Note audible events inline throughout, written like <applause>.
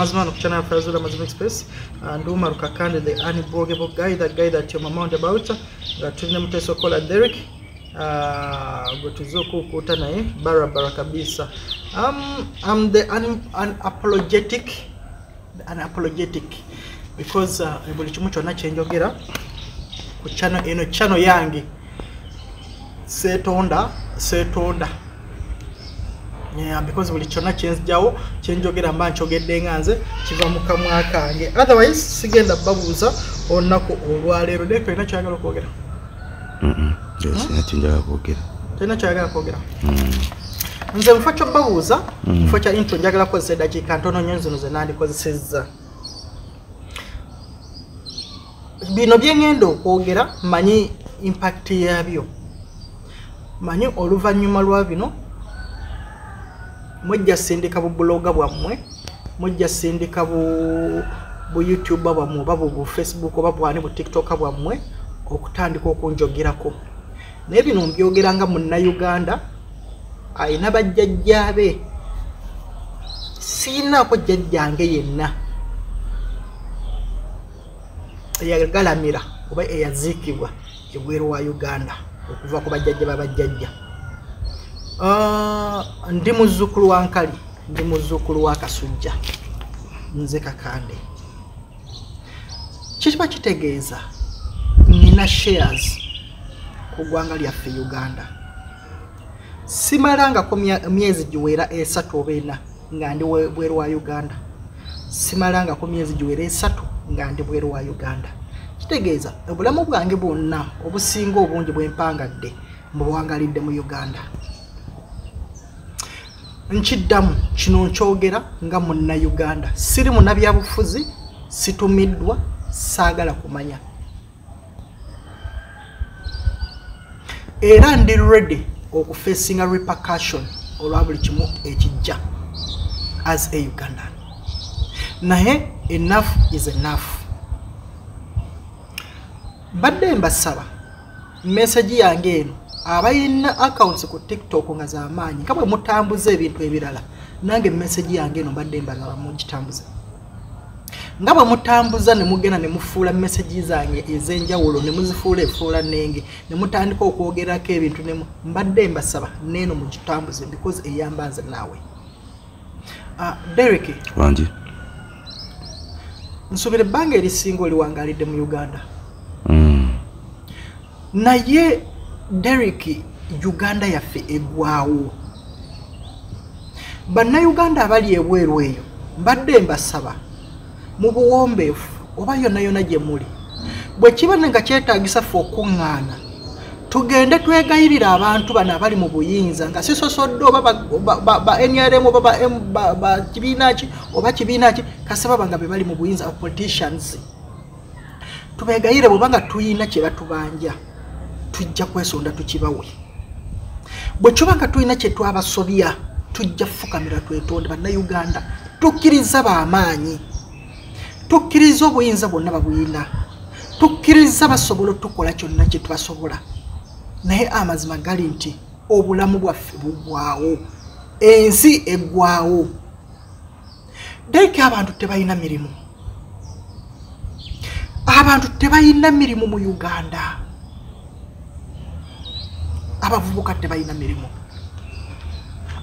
amazima no na Fazul amazima express. Uh, nduuma lukakande the unbogable guy that guy that you're mama about that to name ne call okola derek uh, gwe tuze okukuuta naye barabara kabisa. Um, I'm the un, unapologetic the unapologetic because uh, buli kimu kyonna kyenjogera ku channel eno channel yange. Seetonda seetonda because buli kyonna kyenzjawo kyenjogera mba nkyogedde nga nze kiva mu kamwa kange. Otherwise sigenda babuuza olunaku olwaleero. Dek olina kyoyagala okwogera? Tolina kyoyagala kwogera nze mufo kyobabuuza mufo kya intro njagala kukozesa eddakiika ntono nyo zino ze nandikozesezza. Bino byeŋŋenda okwogera manyi impact yabyo manyi oluvannyuma lwa bino mujja sindika bubuloga bwammwe mujja sindika bu bu youtube bwammwe oba bu facebook oba bwani bu tiktok bwammwe okutandika okunjogerako. Naye bino mbyogera nga munnayuganda ayina bajjajjaabe. Siinaako jjajjange yenna. Eyagalamira oba eyaziikibwa ebweru wa uganda okuva ku bajjajja babajjajja ndi muzzukulu wa nkali ndi muzzukulu wa kasujja. Nze kakande. Kikiba kitegeeza nina shares ku ggwanga lyaffe uganda. Simalangako myezi giwera esatu oba ena nga ndi we- bweru wa uganda. Simalangako myezi giwera esatu nga ndi bweru wa uganda. Kitegeeza obulamu bwange bwonna obusinga obungi bwempangadde mbuwangalidde mu uganda nkiddamu kino nkyogera nga munnayuganda. Siri munnabyabufuzi situmiddwa saagala kumanya. Era ndi ready okufacinga repercussion olwa buli kimu ekijja as a ugandan. Naye enough is enough. Mbadde mbasaba message yange eno abalina accounts ku tiktok nga zamaanyi nga bwe mutambuza ebintu ebirala nange message yange eno mbadde mbagala mugitambuze nga bwe mutambuza ne mugenda ne mufuula message zange ez'enjawulo ne muzifuula efuula nenge ne mutandika okwogerako ebintu ne mu- mbadde mbasaba neeno mugitambuze because eyamba nze naawe. Uh, derek wangi nsuubira ebbanga erisinga oliwangalidde mu uganda. Mm. naye derek uganda yaffe eggwawo bannayuganda abali ebweru eyo mbadde mbasaba mu buwombeefu oba yonna yonna gye muli. Bwe kiba nga kyetaagisa ffe okuŋŋaana tugende twegayirira abantu bano abali mu buyinza nga sisosodde oba ba- nrm oba ba kibiina ki oba kibiina ki kasababa nga be bali mu buyinza politicians. Tubegayire bwebanga tuyina kye batubanja tujja kwesonda tukibawe. Bwe kiba nga tulina kye twabasobya tujja fukamira twetonde bannayuganda. Tukkiriza bamaanyi tukkiriza obuyinza bwonna babuyina tukkiriza basobola otukola kyonna kye tubasobola. Naye amazima gali nti obulamu bwaffe bugwawo ensi eggwawo. Dayike abantu tebalina mirimu. Abantu tebalina mirimu mu uganda abavubuka tebalina mirimu.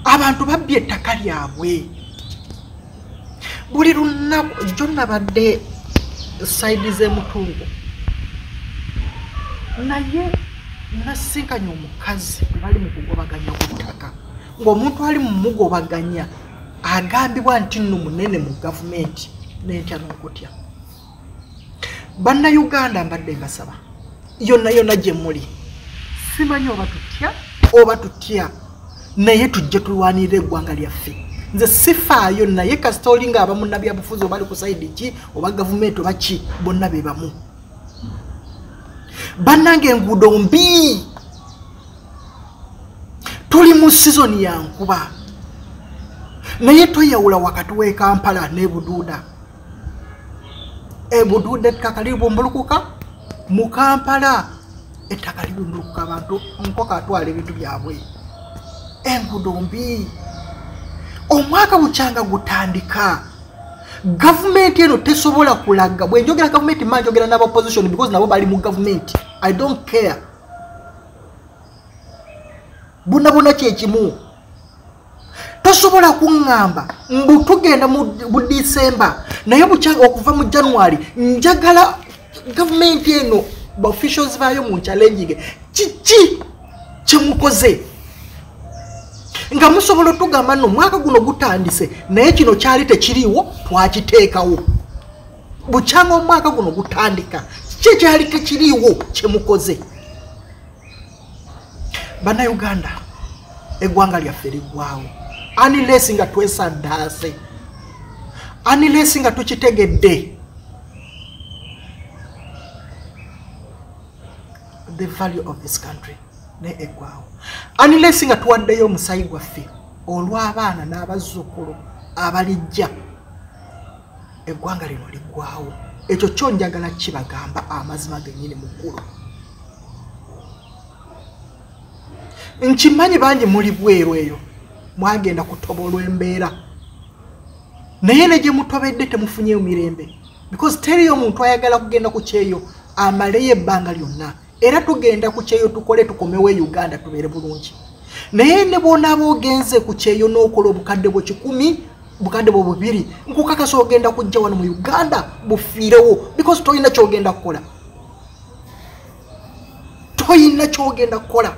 Abantu babbye ettaka lyabwe. Buli lunaku jjo nabadde saidi z'emutungo. Naye nasinkanya omukazi bali mu kugobaganya ku ttaka. Ng'omuntu ali mu mugobaganya agambibwa nti nno munene mu gavumenti nentya n'okutya. Bannayuganda mbadde mbasaba yonna yonna gye muli simanyi oba tutya? Oba tutya? Naye tujje tulwanirira eggwanga lyaffe. Nze sifaayo naye kasita oli nga abamunnabyabufuzi oba ali ku saidi ki oba gavumenti oba ki bonna be bamu. Bannange enguudo mbi! Tuli mu sizoni ya nkuba. Naye toyawula wakati w'e kampala ne buduuda. Ebuduuda ettaka libumbulukuka mu kampala ettaka libumbulukuka abantu nkoko atwala ebintu byabwe. Enguudo mbi. Omwaka bukyanga gutandika. Gavumenti eno tesobola kulaga. Bwenjogera gavumenti ma njogera naba opposition because nabo bali mu gavumenti. I don't care. Bonna kyekimu tosobola kuŋŋamba mbu tugenda mu disemba naye okuva mu january njagala gavumenti eno baofficials baayo mu nchallenging kiki kyemukoze nga musobola otugamba nno omwaka guno gutandise. Naye kino kyali tekiriiwo twakiteekawo bukyanga omwaka guno gutandika. Kiki ekyali tekiriiwo kyemukoze bannayuganda eggwanga lyaffe liggwawo anilesi nga twesaddaase anilesi nga tukitegedde the value of this country ne eggwawo anilesi nga tuwaddeyo omusayi gwaffe olw'abaana n'abazzukulu abalijja eggwanga lino liggwawo ekyo kyo njagala kibagamba amazima gennyini mu ggulu nkimanyi bangi muli bweru eyo mwagenda kutobolwa embeera naye ne gye mutobedde temufunyeyo mirembe because teriyo omuntu ayagala kugenda ku kyeyo amaleyo ebbanga lyonna era tugenda ku kyeyo tukole tukomewo e uganda tubeere bulungi. Naye ne bwonaaba ogenze ku kyeyo n'okola obukadde bwe kikumi bukadde bwe bubiri nkukakasa ogenda kujja wano mu uganda bufiirewo because tolina kyogenda kukola. Toyina kyogenda kukola.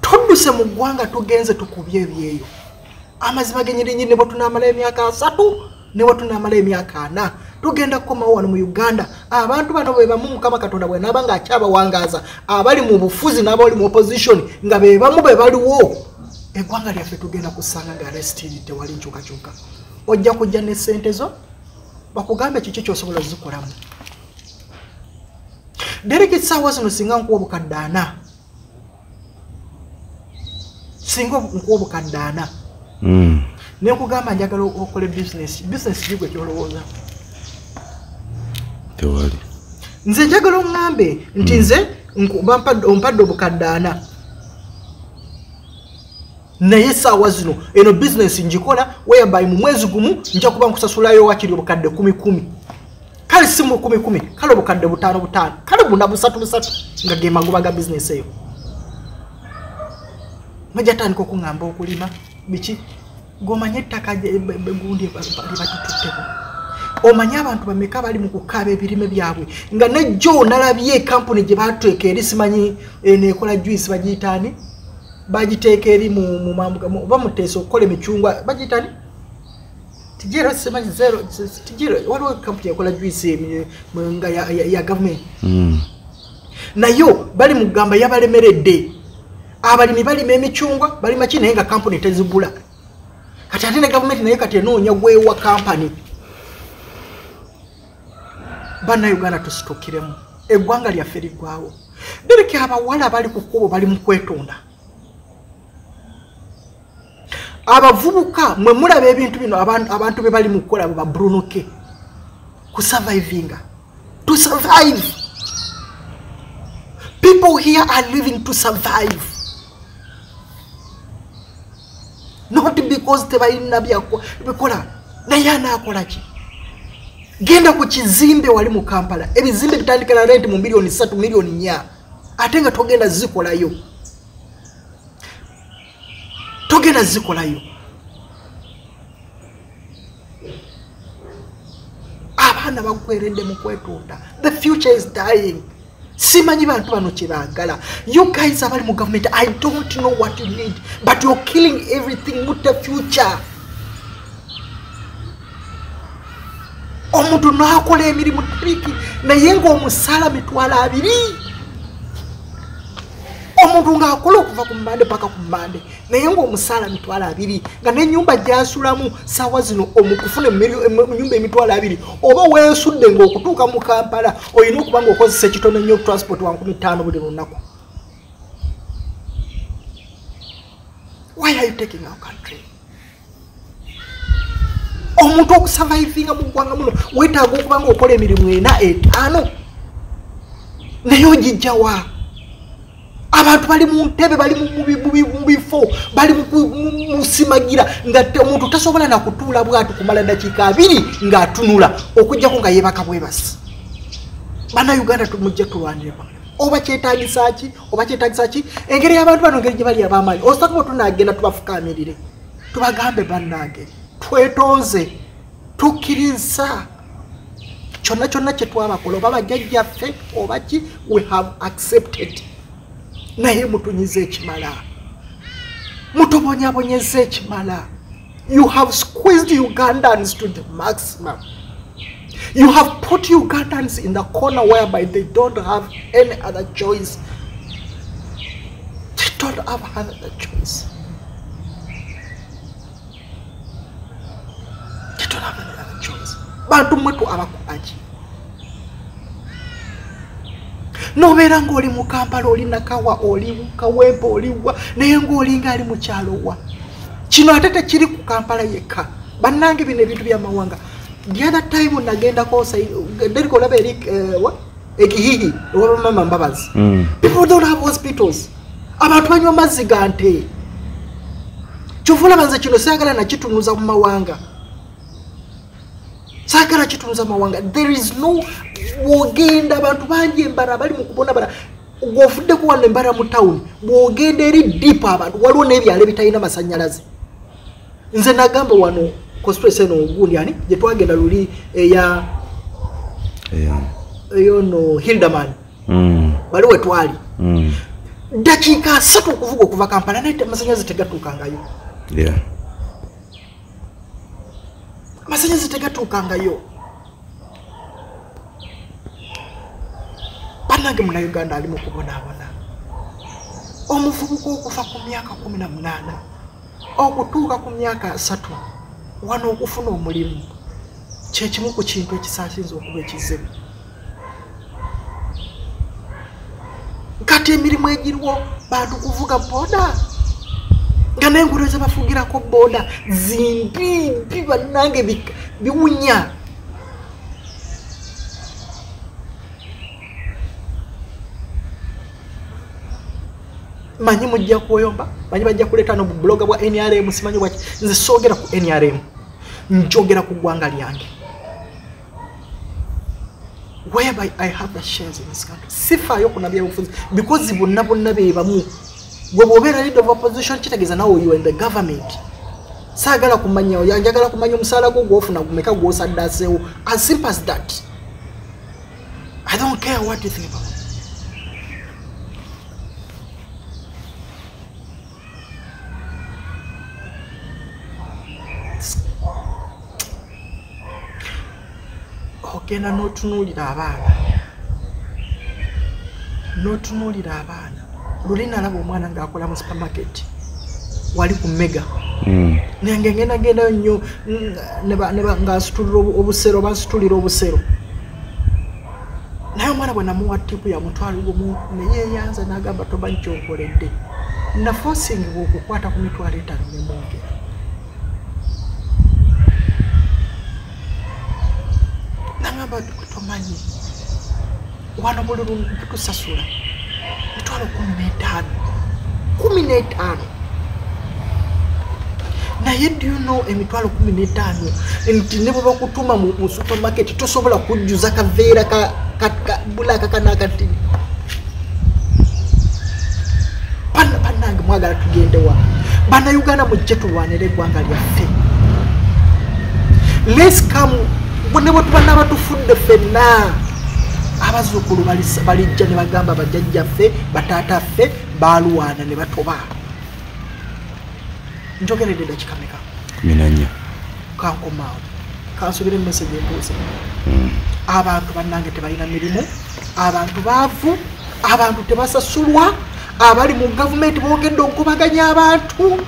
Tudduse mu ggwanga tugenze tukubye ebyeyo. Amazima genyirinyiri ne bwetunaamala emyaka asatu ne bwetunaamala emyaka ana tugenda kukomawo wano mu uganda. Abantu bano be bamu mukama katonda bwe naaba ngaakyabawangaaza abali mu bufuzi n'abali mu opposition nga be bamu be baliwo. Eggwanga lyaffe tugenda kusanga nga restiri tewali nkyukakyuka. Ojja kujja ne sente zo bakugambe kiki kyosobola zikolamu dereki saawa zino singa nkuwa obukadde ana. Singa nkuwa obukadde ana Nenkugamba njagala okole bizinesi bizinesi gigwe kyolowooza. Tewali. Nze njagala oŋŋambe nti nze nku- bampadde- ompadde obukadde ana naye saawa zino eno bizinesi ngikola weyabayi mu mwezi gumu nja kuba nkusasulayo wakiri obukadde kumi kumi. Kale si mu kumi kumi kale obukadde butaano butaano kale buna busatu busatu nga ge magoba ga bizinesi eyo. Majatandika okuŋŋamba okulima biki gomanye ettaka gundi libatitutteko omanye abantu bameka bali mu kukaaba ebirime byabwe nga nejjo nalabye kampuni gye bateeka eri simanyi eh, nekola juice bagiyitaani bagiteeka eri mu- mu mambuka mu- oba muteesa okukola emicungwa bagiyitaani tijero simanyi zero tijero waliwo kampuni ekola juice mu- nga ya- gavumenti. Mm. nayo bali mu kugamba yabalemeredde abalimi balima emicungwa balima ki? Naye nga kampuni tezigula kati ate ne gavumenti naye kati enoonya gwewa kampani bannayuganda tusitukiremu eggwanga lyaffe liggwawo dereke abawala bali ku kkubo bali mu kwetonda abavubuka mwe mulaba ebintu bino abantu, be bali mu kukola babrunuke. Kusurvivinga to survive. People here are living to survive not because tebalina byako- bikola naye anaakola ki? Genda ku kizimbe wali mu kampala. Ebizimbe bitandikira renti mu miliyoni satu miliyoni nya. Ate nga togenda zikolayo. Togenda zikolayo. Abaana bagweredde mu kwetonda. The future is dying simanyi bantu bano kyebaagala you guys abali mu gavumenti i don't know what you need but you're killing everything with the future. Omuntu nakola emirimu triki naye ngaomusaala mitwalo abiri omuntu ngaakola okuva ku mande paka ku mande. Naye ngaomusaala mitwalo abiri nga nenyumba gyasulamu saawa zino omukufuna nyumba emitwalo abiri oba weesudde ngaokutuuka mu kampala olina okuba ngaokozesa ekitono nnyo transport wa nkumi ttaano buli lunaku. Why are you taking our country? Omuntu okusavaivinga mu ggwanga muno weetaaga okuba nga okola emirimu ena etaano? Naye ogijjawa abantu bali mu ntebe bali mu- mu bi- mu bi- mu bifo bali musimagira nga omuntu tasobola nakutuula bwatu kumala dakiika abiri ng'atunula okugjako nga yeebaka bwebasi bannayuganda tumujja tulwanirwa oba kyetagisa ki? Oba kyetagisa ki? Engeri y'abantu bano ngeri gye bali ab'amaanyi ositaka bwe tunagenda tubafukaamirire tubagambe bannange twetonze tukkiriza. Kyonna kyonna kye twabakola oba bajjajjaffe oba ki? We have accepted naye mutunyize ekimala mutubonyabonyeza ekimala you have squeezed ugandans to the maximum. You have put ugandans in the corner whereby they don't have any other choice. They don't have another choice. They don't have any other choice. Bantu mwetu abakolaki nobeera ngaoli mu kampala oli nakawa oli kawempe oliwa naye ngaolinga ali mukyalo wa. Kino ate tekiri ku kampala yekka. Bannange bino ebintu byamawanga the other time nagendako deriko olaba eri eh, ekihihi ewabamama mbabazi. Mm. people don't have hospitals. Abantu banywa mazzi ga nte. Kyova olaba nze kino sayagala nakitunuza mu mawanga. Saagala kitunuza mawanga. There is no wogenda abantu bangi embara bali mu kubona bara gwofuddeko wano embara mu tawuni bwogenda eri dipu abantu waliwo n'ebyalo ebitalina masanyalaze. Nze nagamba wano constituency eno ogundi ani? Gye twagenda luli eya eyono hildaman Mm. wali we twali. Mm. dakiika asatu okuvuga okuva kampala naye amasanyalaze tegatuukangayo. Amasanyalaze tegatuukangayo bannange munauganda ali mu kubonaabona. Omuvubuka okuva ku myaka kumi na munaana okutuuka ku myaka asatu wano okufuna omulimu kyekimu ku kintu ekisaasinza okuba ekizibu kati emirimu egiriwo bantu kuvuga boda nga n'engulo ezebafugirako boda zimpimpi bannange bi- biwunya manyi mujja kweyomba manyi bajja kuleeta no buloga bwa nrm simanyi bwaki? Nze soogera ku nrm njogera ku ggwanga lyange. Whereby i have the shares in this country. Sifaayo kuna byabufuzi because bonna bonna be bamu. Gwe bwobeera leader of opposition kitegeeza nawe you in the government. Saagala kumanya njagala kumanya omusaala gwo gwofuna gumeka gwosaddaseewo as simple as that. I don't care what you think about it. ogenda n'otunuulira abaana. N'otunuulira abaana. Luli nalaba omwana ng'akola mu supermarket. Wali ku mega. Mm. nange ngenda gendayo nnyo mm, ng'asitulira obu- obusero bansitulira obusero. Naye omwana bwe namuwa tipu ya mutwalo gumu neyeyanza n'agamba toba nkyonkoledde nafosingibwa okukwata ku mitwalo etaano nemwongera tomanyi wano buli lumu tusasula mitwalo kumi n'etaano. Kumi n'etaano. Naye know emitwalo kumi n'etaano? Nti ne bwe bakutuma mu supermarket tosobola kujjuza kaveera ka- ka- ka- bulaka kanakatini bannange mwagala tugendewa bannayuganda mujje tulwanira eggwanga lyaffe. Les come ne bwe tuba nabatufudde ffenna abazzukulu balijja ne bagamba bajjajjaffe bataataffe balwana ne batoba. Njogeredde dakika meka. Kumi na nnya. Kankomaawo kansubire emesage embuuza Mm. abantu bannange tebalina mirimu abantu baavu abantu tebasasulwa abali mu gavumenti boogedde okubaganya abantu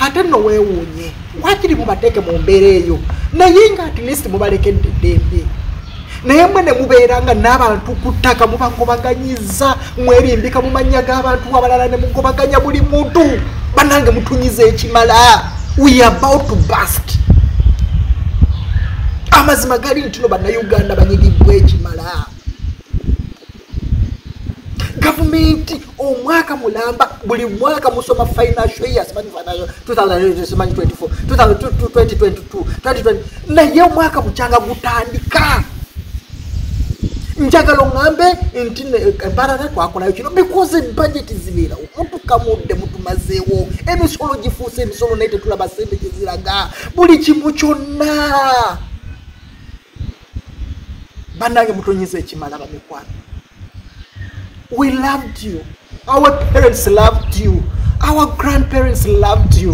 ate nno weewuunye. Wakiri mubateeke mu mbeera eyo? Naye nga at least mubalekedde eddembe naye mwe ne mubeeranga n'abantu ku ttaka mubagobaganyiza mwerimbika mu mannya g'abantu abalala ne mugobaganya buli muntu. Bannange mutunyiza ekimala. We about to bust. Amazima gali nti no bannayuganda banyigiddwa ekimala gavumenti omwaka mulamba buli mwaka musoma financial year simanyi financial 2000 simanyi 24 2022 2020 naye omwaka bukyanga gutandika njagala oŋambe nti embalala twakolayo kino because budget zibeerawo mutukamudde mutumazeewo emisolo gifuuse emisolo naye tetulaba sente gyeziraga buli kimu kyonna bannange mutonyiza ekimala bamikwano we loved you. Our parents loved you. Our grandparents loved you.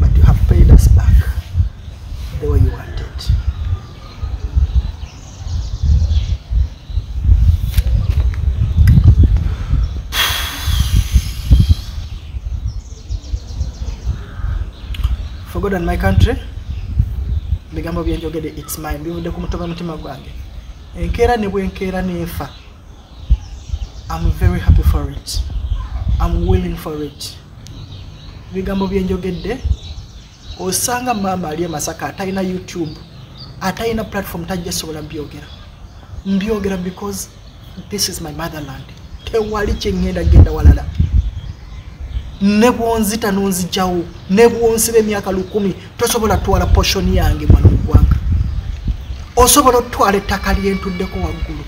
But you have paid us back the way you wanted. For god and my country? Bigambo byenjogedde its mine. Bivudde ku mutima gwange enkeera ne bwenkeera neefa am very happy for it. Am willing for it. Bigambo byenjogedde osanga maama ali emasaka atalina youtube atalina platform tajja sobola mbyogera. Mbyogera because this is my motherland. Tewali kyeŋŋenda genda walala. Ne bwonzita nonzijjawo ne bwonsiba emyaka lukumi tosobola twala poshoni yange muggwanga osobola otwala ettaka lyentuddeko waggulu.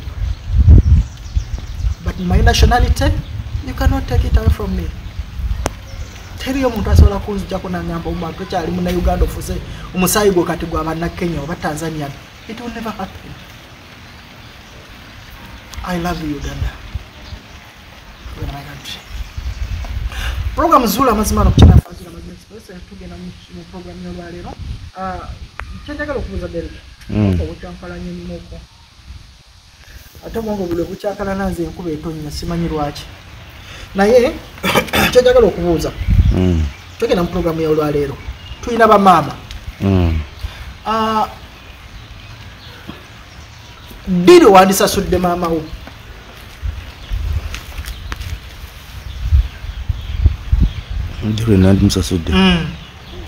But my nationality you cannot take it away from me. Teriyo omuntu asobola kunzijjako nangamba omu tokyali muna uganda ofuse omusaayi gwo kati gwa bannakenya oba tanzanian it will never happen. I love uganda. My country. Program zula amazima ano kukinafazira majesipes tugenda mu program yolwaleero kyenjagala okubuuza derek Mm. Obukyankalanye nnoko ate obwongo buli obukyankalana nze enkuba etonnya simanyi lwaki. Naye <coughs> kyenjagala okubuuza Mm. tugenda mu program yolwaleero tulina bamaama Mm. Ah, diri wandisasudde maamawo ndi lwe nandimusasudde Mm,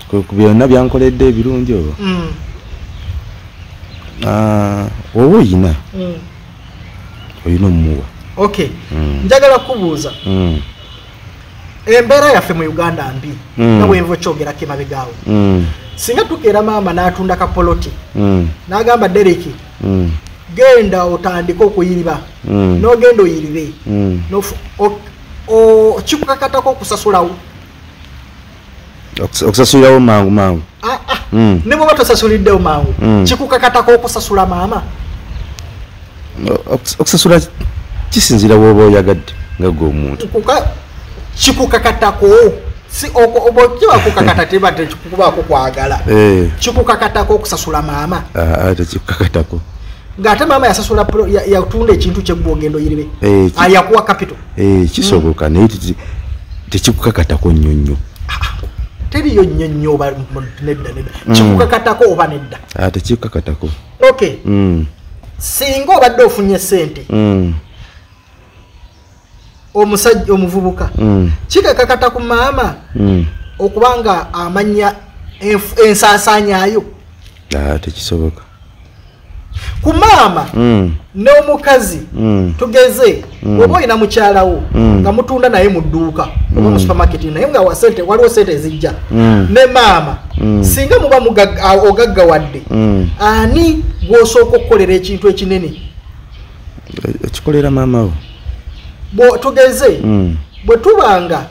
Ku- ku byonna byankoledde ebirungi oba? Mm, oba oyina oyina omumuwa okay Mm. njagala kubuuza. Mm. embeera yaffe mu uganda mbi. Mm. nga bwenva okyogerako emabegaawo singa tukeera maama n'atunda kapoloti n'agamba dereki genda otandike okuyiriba. N'ogenda oyiribe. Mm. N'ofu- o- o- kikukakatako okusasulawo Okus- okusasulirawo mangu mangu. Ah, ah, Mm. ne bwoba tosasuliddewo mangu. Kikukakatako okusasula maama okusasula kisinzira woba oyagadde nga gwe omuntu kikukakatako si kibakukakata tebate kikubaako kwagala Eh, kikukakatako okusasula maama ah, tekikukakatako ng'ate maama yasasula yatunda ekintu kyegwe ogenda oyiribe Eh, yakuwa kapito. Eh, kisoboka naye tekikukakatako nnyo nnyo teriyo nnyo nnyo oba nedda nedda Mm. kikukakatako oba nedda Ah, tekikukakatako okay Mm. singa obadde ofunye sente Mm. omusajja omuvubuka kikakakata ku maama Mm. okuba nga amanya ensaasaanyayo Ah, tekisoboka ku maama Mm. n'omukazi Mm. tugeze Mm. oba olina mukyalawo Mm. nga mutunda naye mu dduuka oba mu Mm. supermarket naye nga wa sente waliwo sente ezijja Mm. ne maama Mm. singa muba mugagga- a- ogaggawadde Mm. ani gw'osooka okukolera ekintu ekinene ekikolera maamawo Bwo- tugeze Mm. bwe tubanga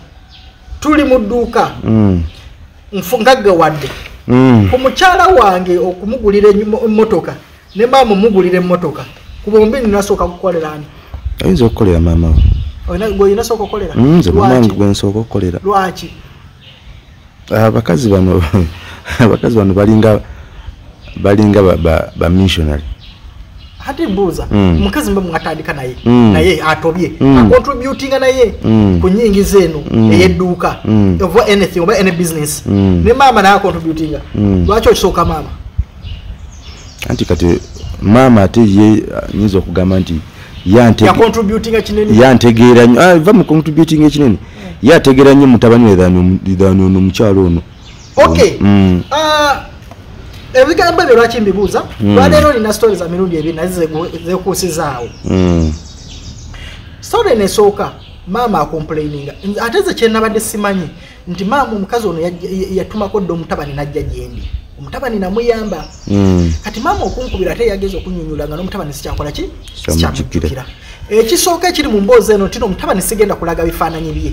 tuli mu dduuka Mm. nfu- ngaggawadde Mm. ku mukyala wange okumugulira emmotoka ne maama omugulira emmotoka ku bombi ninasooka kukolera ani? Ayinza okukolera maamawo Olina- gwe olina sooka okukolera? Mm, nze mamange gwensooka okukolera. Lwaki? Abakazi bano abakazi bano balinga balinga ba- ba- ba missionary. Ate mbuuza Mm. omukazi mbe mwatandika naye? Mm. naye atobye? Akontributinga naye? Ku nyingiza eno ey'edduuka oba anything oba any business. Ne maama naye akontributinga Mm. lwaki okisooka maama anti kati maama ate ye nyinza okugamba nti yantegeera nnyo ah, va mu contributing ekinene ye ategeera nnyo mutabani we than ono omukyalo ono. Okay Mm. Ah, ebigambo ebyo lwaki mbibuuza? Lwaleero nina story za mirundi ebiri zegu- zekuusizaawo story nesooka maama akomplaininga ate ze kyenabadde simanyi nti maama omukazi ono yatumako dda omutabani najja gyendi omutabani namuyamba Mm. kati maama okunkubira ate yageza okunyonyola nga n'omutabani sikyakola ki? Sikyamujjukira. ekisooka ekiri mu mboozi eno tino omutabani sigenda kulaga bifaananyi bye.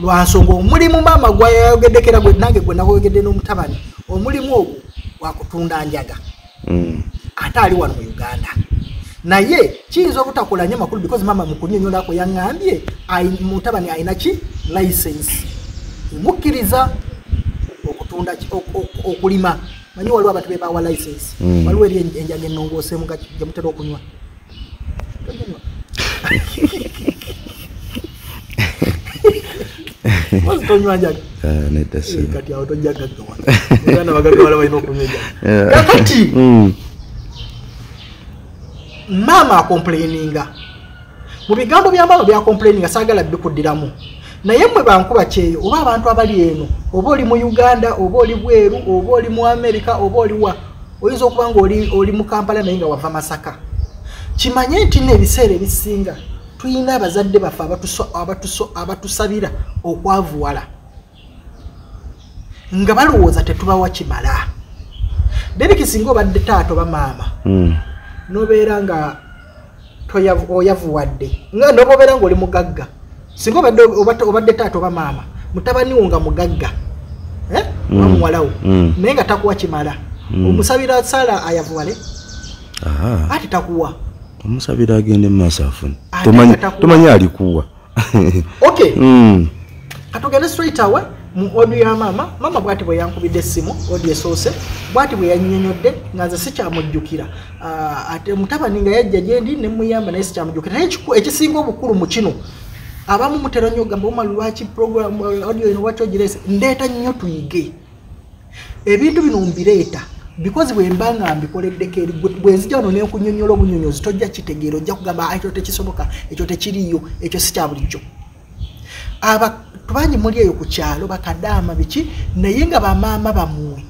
Lwansonga omulimu maama gwayogeddeko era gwe- nange gwe nakoyogedde n'omutabani omulimu ogwo gwakutunda njaga. Mm. ate ali wano mu uganda. Naye kiyinza obutakola nnyo makulu because maama mukunyonyolako yaŋŋambye mutabani alina ki? License. Emukkiriza okutunda okulima manyi waliwo abantu bebawa license Mm. waliwo eri en- enjaga ennongooseemu nga gyemutera okunywa Toginywa? Ozi tonywa njaga kati awo tojja gaggawala uganda bagaggawala balina okunywa enjaga Eh. kakati <laughs> Mm. maama akomplaininga mu bigambo bya maama byakomplaininga saagala bikuddiramu naye mmwe bankuba kyeyo oba abantu abali eno oba oli mu uganda oba oli bweru oba oli mu amerika oba oli wa oyinza okuba nga oli, oli mu kampala naye nga wava masaka. Kimanye nti n'ebiseera ebisinga tulina abazadde baffe abatusabira okwavuwala. Nga balowooza tetubawa kimala. Deriki singa obadde taata oba maama Mm. nobeera nga oyavuwadde nga noba obeera nga oli mugagga singa obadde oba- obadde taata oba maama mutabani wo nga mugagga eh? oba Mm. muwalawo. Mm. naye nga takuwa kimala. Mm. omusabira sala ayavuwale. Ati takuwa. Omusabira agende mu maaso afune Ate Tomanyi- alikuwa. <laughs> Okay katugende straight away mu odio ya maama. Maama bwati bwe yankubidde essimu odio esoose bwati bwe yannyonnyodde nga nze sikyamujjukira Ah, ate mutabani nga yajja gyendi nemuyamba naye sikyamujjukira naye ekisinga obukulu mu kino abamu mutera nnyo ogamba oma lwaki program audio eno lwaki ogirese ndeeta nnyo tuyige. Ebintu bino mbireeta because bwemba nga mbikoleddeko eri gwe- bwe nzija wano nenkunyonyola obunyonyozi tojja kitegeera ojja kugamba "Ah, ekyo tekisoboka ekyo tekiriyo ekyo si kya bulijjo. Aba tubanyi muli eyo ku kyalo bakadaama biki naye nga bamaama bammwe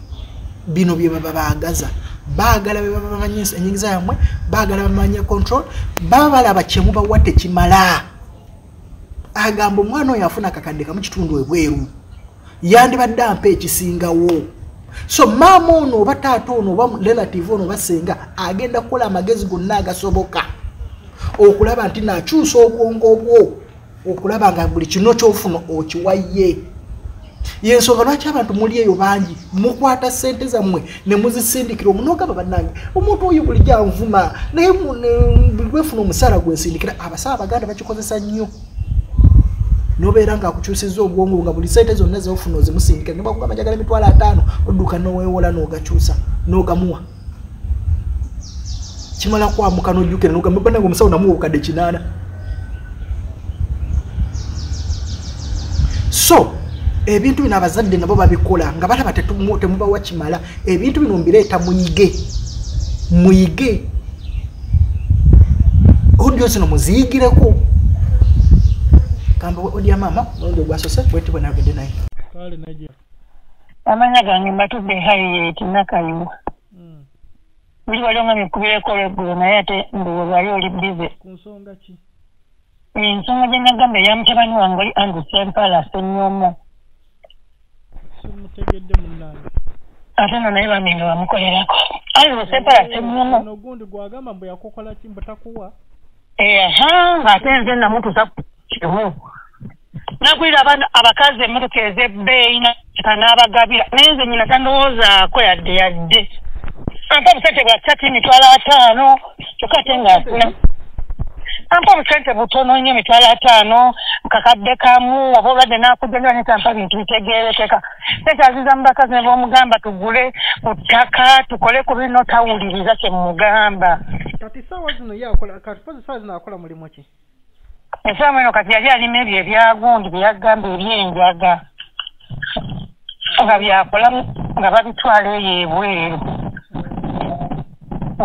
bino bye baba baagaza. Baagala be baba bamanyi enyingiza yammwe baagala bamanye control baba balaba kyemubawa tekimala agamba omwana oyo afuna akakadde kamu kitundu ebweru. Yandibadde ampa ekisingawo. So maama ono oba taata ono oba relative ono oba senga agenda kukola amagezi gonna agasoboka. Okulaba nti nakyusa obwongo bwo okulaba nga buli kino kyofuna okiwaye yensonga lwaki abantu muli eyo bangi? Mukwata sente zammwe ne muzisindikira omunogamba bannange omuntu oyo bulijjo anvuma naye lwefuna omusaala gwensindikira abasawo abaganda bakikozesa nnyo nobeera ngaakukyusiza obwongo nga buli sente zonna zofuna ozimusindikira nibakugamba njagala emitwalo ataano odduka nowewola nogakyusa nogamuwa. Kimala kwamuka nojjukira nogamba banange omusawo namuwa obukadde kinaana. So ebintu bino abazadde nabo babikola nga balaba temubawa kimala ebintu bino mbireeta muyige muyige. Odio zino muziyigireko kamba odia maama olundi ogwasose bweti bwe nagende naye. Kale najja amanya gange mbatudde hayeti nakayuma buli wali nga mikubireko olweggulo naye ate ndowooza ali oli bize ku nsonga ki ensonga gye nagamba eya mutabani wange oli andrew sempala senyomo simutegedde munnange ate no naye bambi nga bamukolerako andrew sempala senyomo. Ono gundi gwagamba mbu yakukola ki mbu takuwa? Eha ng'ate nze namutuusa ku kimu nagulira abaana abakazi emmotoka ez'ebbeeyi naka n'abagabira. Naye nze nyina tandowoozaako yadde yadde. Ampa obusente bwa sati emitwalo ataano kyokka ate ng'afuna ampa obusente butono nnyo emitwalo ataano kakadde kamu oba obadde n'akujjanjaba netampa bintu bitegeerekeka. Sente aziza mu bakazi ne b'omugamba tugule ku ttaka tukole ku bino tawuliriza kye mumugamba kati saawa zino ye akola kati pozi saawa zino akola mulimu ki ensaawa eno kati yali alima ebyo ebyagundi byeyagamba ebyenjaga nga byakola nga babitwala eyo ebweru.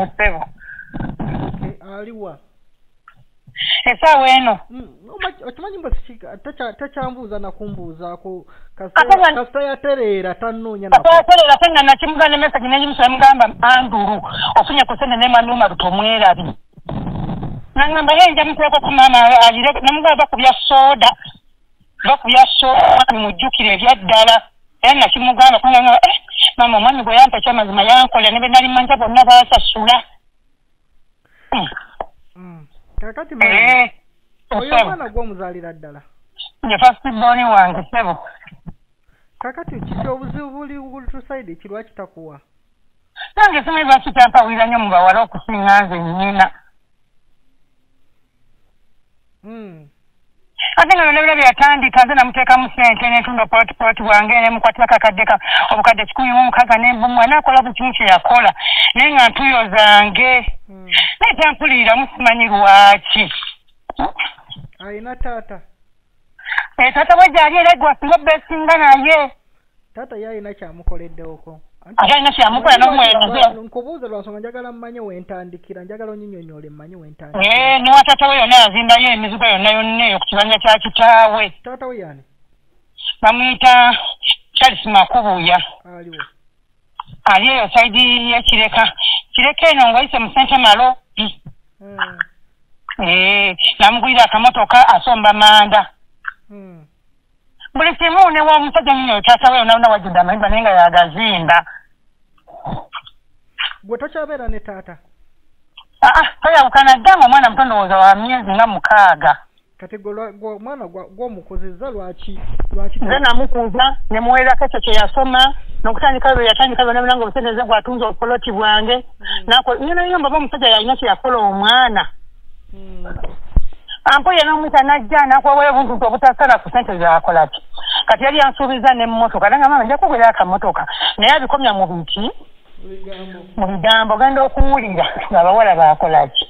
Osebo aliwa esaawa eno. Mm, okimanyi mbe takyambuuza nakumbuuzaako. Kasita yatereera tanoonya nako. atwaterera fenna nakimuganda message negimusaba mugamba anduru ofunye ku sente ne manuma nangamba ye nja mukulako ku maama alire namugamba bakubya soda bakubya soda mujjukire ebyaddala era nakimugamba kunanga eh maama omwami bwe yampa ekyamazima yankola ne be nali manja bonna baasasula Mm. Mm. kakati Eh, oyo omwana gw'omuzaalira ddala ye fastiboni wange sebo kakati kiki obuzibu buli butusaidi kirwa kitakuwa nange simanyi lwaki kyampawulira nnyo mu bawala okusinga nze nnyina. Ate nga byonna bira byatandika nze namuteekamu sente netunda potipooti bwange nemukwatira kakadde ka obukadde kikumi mu mukaaga nembumu anaakola buli kimu kye yakola naye nga ntuyo zange. Mm. naye tampuliriramu simanyi lwaki. Alina taata? Eh, taata bwe gyali era gwasinga obesinga naye. Taata ye alina kyamukoleddewoko ate alina kyamukola n'omwereza nkubuuze lwansonga njagala mmanye wentandikira njagala onyinyonyole mmanye wentandikira. Eh, ne wataata we yonna yazimbayo emizigo yonna yonna eyo ku kibanja kya kitaawe. Taata we yani bamuyita charles makubuya. Aliwo ali eyo saidi y'ekireka kireka. Eno ng'oyise mu sente malo Mm. Eh, namugulira akamotoka asomba manda. Mm. buli kimu ne w'omusajja nyinyo taata we yonna wajjudde amayumba naye nga yagazimba gwe tokyabeera ne taata? Aa toyawukana dda nga omwana muto ndowooza wa myezi nga mukaaga. Kati omwana gwa- gw'omukuzizza lwaki lwaki nze namukuza ne muweerako ekyo kye yasoma n'okutandika lwe yatandika byonna byonna nga obusente ze bwatunza obupoloti bwange. Nako nyo nayo mbaba omusajja yalina kye yakola omwana. Mm. ampoye n'omwita najja nakuwawayo buntuntu obutasala ku sente zakola ki? Kati yali yansuubiza n'emmotoka nanga mama nja kugulira akamotoka. Naye abikomya mu biti bigambo mu bigambo ogenda okuwulira ng'abawala baakola ki?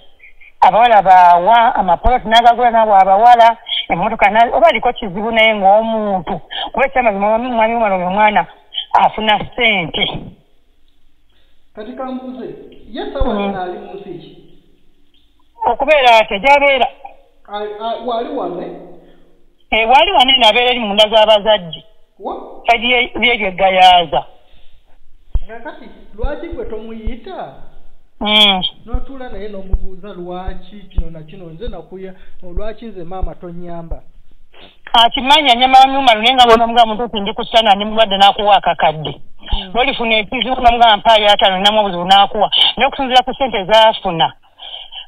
Abawala baawa amapoloti n'agagula naabo abawala emmotoka na- oba aliko kizibu naye ng'omuntu kuba ekyamazima mwami umala oyo omwana afuna ssente. Kati kambuuze ye sawa Mm. zino ali mu nsi ki? Okubeera ate gyabeera. Ali- a- wali wame Eh, waali wanene abeera eri munda z'abazadde kadi byebyo eggayaaza nga kati lwaki gwe tomuyita? Mm. n'otuula naye n'omubuuza lwaki kino na kino? Nze nakuya lwaki nze maama tonyamba? Akimanya nyama wamyumalu naye nga bonamuga muntu nti ndi kusana ndi mulwadde n'akuwa akakadde. Nolifuna ekizibu namugamba mpaayo ataano ninamu obuzibu n'akuwa. Naye okusinzira ku sente zaafuna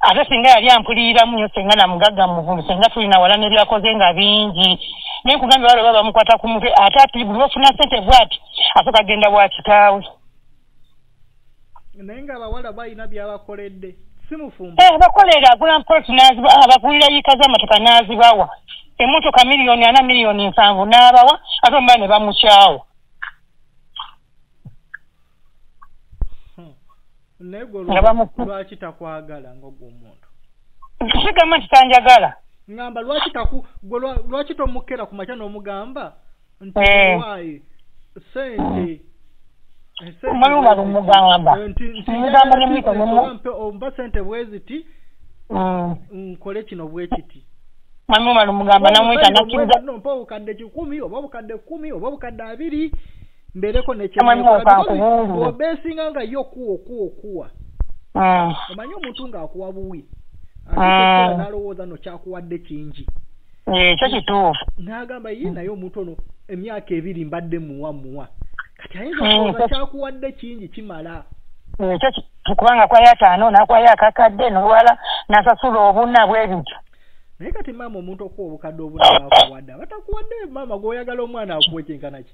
ate singa yali ampuliriramu nnyo senga namugagga muvundu senga tulina wala nebyakoze nga bingi. Naye nkugambye balo baba bamukwata ku mutwe ate ati buli bafuna sente bwati asooka agenda bwa kitaawe naye ng'abawala balina byabakoledde si mufumbo. Eh, bakolera agula mpoloti n'aziba abagulira yiika z'amatoka n'azibawa emmotoka miliyoni ana miliyoni nsanvu n'abawa ate omuba ne bamukyawa. Naye gwe lwaki takwagala ng'ogwe omuntu? Kigamba nti tanjagala. Ngamba lwaki taku gwe lwa- lwaki tomukera ku makya n'omugamba? Nti Eh. waayi sente Esente Omwami umala bweziti. omugamba. Eh, nti- nti Omugamba njagala ne mwita business ne mu- ompe- ompa sente bweziti Mm. nkole kino bwe kiti mwami umala omugamba namwyita nakkiriza obukadde kikumi oba obukadde kkumi oba obukadde abiri mbeereko okankubuulire. obeesinga nga ye okuwa okuwa okuwa Mm. omanyi omuntu ng'akuwa buwi Mm. ate n'alowooza no kyakuwadde kingi Eh, ekyo kituufu n'agamba ye naye omuntu ono emyaka ebiri mbadde muwa muwa kati ayinza okulowooza so- kyakuwadde kingi kimala. Eh, ekyo ki- kubanga akwayo ataano n'akwayo akakadde nolwala n'asasula obuna bwe bityo naye kati maama omuntu okuwa obukadde obuna bakuwadde abatakuwadde maama gw'oyagala omwana akuwe kyenkana ki?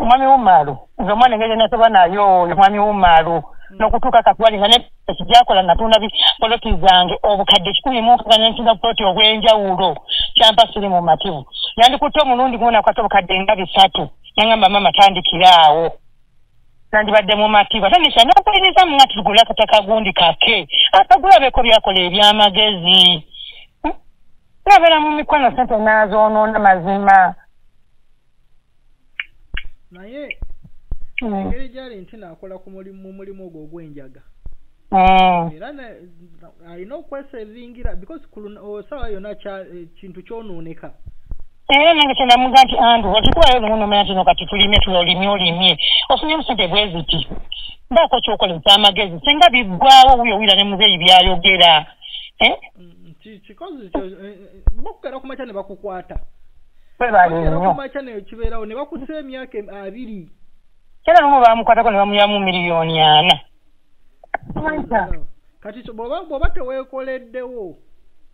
Omwami wumaalo nze omwana engeri nesoba nayo oyo mwami wumaalo n'okutuuka katwali nga ne ekigyakola natunda poloti zange obukadde kikumi mu nkaaga nentinda poloti obw'enjawulo kyampa siri mu mativu. Yandikutte omulundi gumu nakwata obukadde nga bisatu nangamba maama tandikiraawo nandibadde mu mativu ate nisha nampuliriza mu nga tugule akataka gundi kake? Akagula beko byakola ebyamagezi. Hmm? nabeera mu mikwano sente nazoonoona mazima. Naye Hmm. engeri gyali nti naakola ku mulimu mu mulimu ogwo ogw'enjaga. Mm. era alina okwesevingira because ku luna- osawa yonna kya- eh, kintu kyonooneka era nange kyenamuga nti andu otikuwayo lumu nomanya nti no kati tulime tulolimye olimye ofunye musente bwe ziti mbaako kyokolesa amagezi singa biggwawo wuyo wira ne muzeeyi byayogera. Eh? Mm, ki- kikozi kyo eh, eh, bakugera ku makya ne bakukwata. Webale bagera ku nnyo. makya ne kibeerawo ne bakusa emyaka em- abiri. Kera lumu bamukwatako ne bamuyamu miliyoni ana. Kati bw'oba teweekoleddewo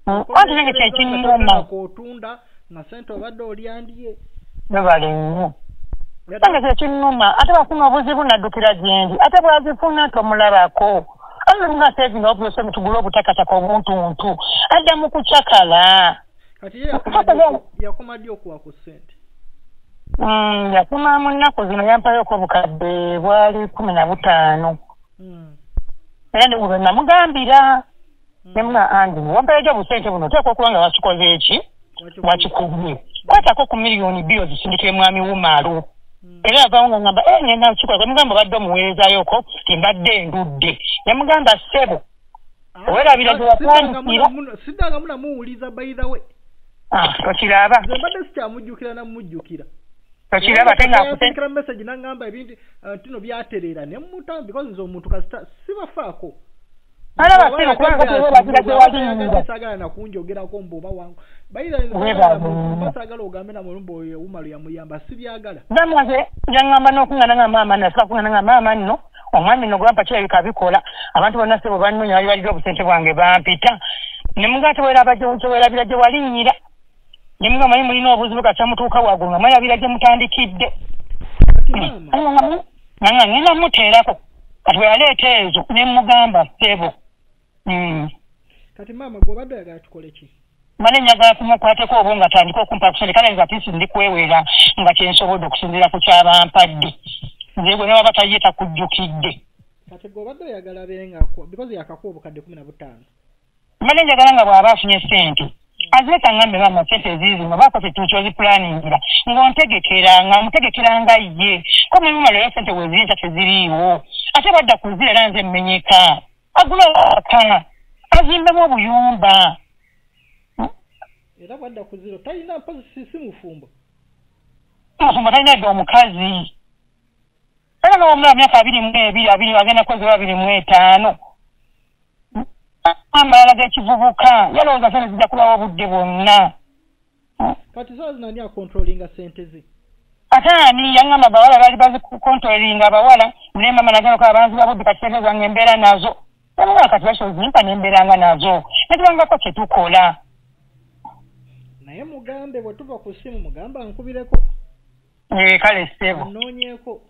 anti nange kyekinnuma otunda nga sente obadde olyandye webale nnyo. Nange kyekinnuma ate bafuna obuzibu naddukira gyendi. Ate bwazifuna tomulabako. Ate nga sevinga obuyose mutugule obutakataka obuntuntu adda mu kucakala. Kati ye yakoma ddi oku- yakoma ddi okuwa ku ssente. Mm, yakuma mu nnaku zino yampayoko obukadde bwali kumi na butaano. Mm, era bwe namugambira mm. nemuna andi wampayo gyo busente buno? Oteeka okuba nga wakikoze eki. Wakikubye kwatako ku miliyoni bbiri ozisindikire mwami wumaalo Mm. era yavaawo nga ngamba e ngenda kikola yamugamba obadde omuweerezayoko timbadde ndudde. Yamugamba ssebo Ah, Owerabira gye siddanga watandikira. siddanga munamuwuliza by the way. Ah, tokiraba. Mbadde sikyamujjukira namujjukira. Tokiraba ate ngaakute yasekera message nangamba ebintu uh, tino byatereera. Nemuta because nze omuntu kasita sibafaako. Alaba sino kubanga teweeragira tewalinga saagala nakunjogerako mbuoba wangu Weebale. basaagala ogambe namulumba oyo umalu yamuyamba sibyagala namaze yaŋŋamba n'okuŋŋana nga maama nno asobola kuŋŋana nga maama nno omwami nno gwampa kirabika bikola abantu bonna sebo bannonya bali balira obusente bwange bampita ne mugaa teweraba tewerabira gye walinnyira ne mugaa manyi mulina obuzibu kati amutuuka waggulu nga mwerabira gye mutandikidde nga ngenda muteerako kati bwe yaleeta ezo ne mugamba sebo Mm. kati maama gwobadde oyagala tukole ki mane njagala kumukwateko obwo nga tandika okumpa kusente kale nze atisi ndi kwewera nga kyensobodde okusinziira ku kyabampadde. Nze gwe newaba taye takujjukidde kati gwobadde oyagala abeerenga because yakakuwa obukadde kumi na butaano. Mane njagala nga bw'aba afunye sente azireeta ngambe maama sente eziizino baako tetuuki ozipulaningira ng'ontegekera nga mutegekera nga ye. Ko mumumalo yo sente weziyinza teziriiwo. Ate badda ku zira era nze mmenyeka. Agula aka azimbemu obuyumba era bwadda ku ziro talina mpozi si- mufumbo omusumba talina dde omukazi. Era nga wamula myaka abiri mu ebiri abiri agenda kukozeba abiri mu etaano. Ambalala g'ekivubuka yalowooza sente zijja kulawo obudde bwonna. Kati saa zino ani akontrolinga sente ze? Ate ani? Yaŋŋamba abawala baali bazikontrolinga abawala naye mama nagenda okola banzi babudde kati sente zange embeera nazo. Namugaa kati basho zimpa nembeeranga nazo. Netubangako kyetukola naye mugambe bwe tuva ku ssimu mugamba nkubireko. Eh, kale ssebo anoonyeeko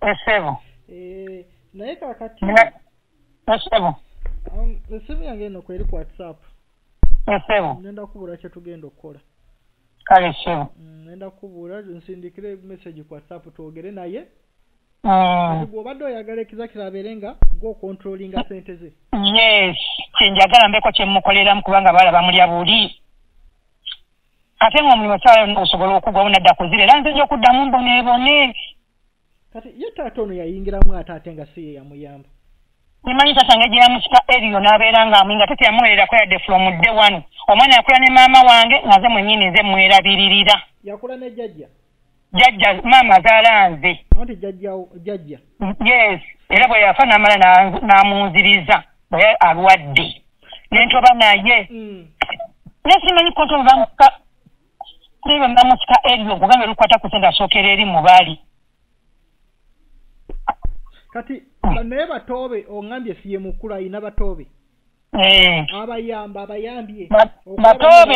essebo Eh, naye kakati um, essimu yange eno kweri ku whatsapp. Essebo nenda kubuula kye tugenda okukola. Kale ssebo Mm, nenda kubuula nsindikire message ku whatsapp twogere naye. Bw'obadde oyagala ekiza kirabeere nga gwokontrolinga sente ze. Yes. Kyenjagala mbeko kyemukoleramu kubanga abawala bamulya buli ate ngaomulimu sawa yonna osobola okugwamu nadda kuzira era nzija okuddamu mboneebone kati ye taata ono yayingiramu ate ate nga si ye yamuyamba. Nimanyi tatange gye yamusika eriyo n'abeera nga amwinga ate teyamuweererako yadde from day one. Omwana yakula ne maama wange nga nze mwennyini nze mwerabiririra yakula ne jjajja? Jjajja maama azaala nze. Anti jjajjawo jjajja? Yes era bwe yafa n'amala na- n'amunziriza naye alwadde. Nentoba naye. Mm. naye konto bamusika nibe bamusika eriyo okugamba erukwata ku sente asookera eri mu baali kati naye batoobe oŋambye siye mukulu ayina batoobe Eh, abayamba abayambye. Ba- batoobe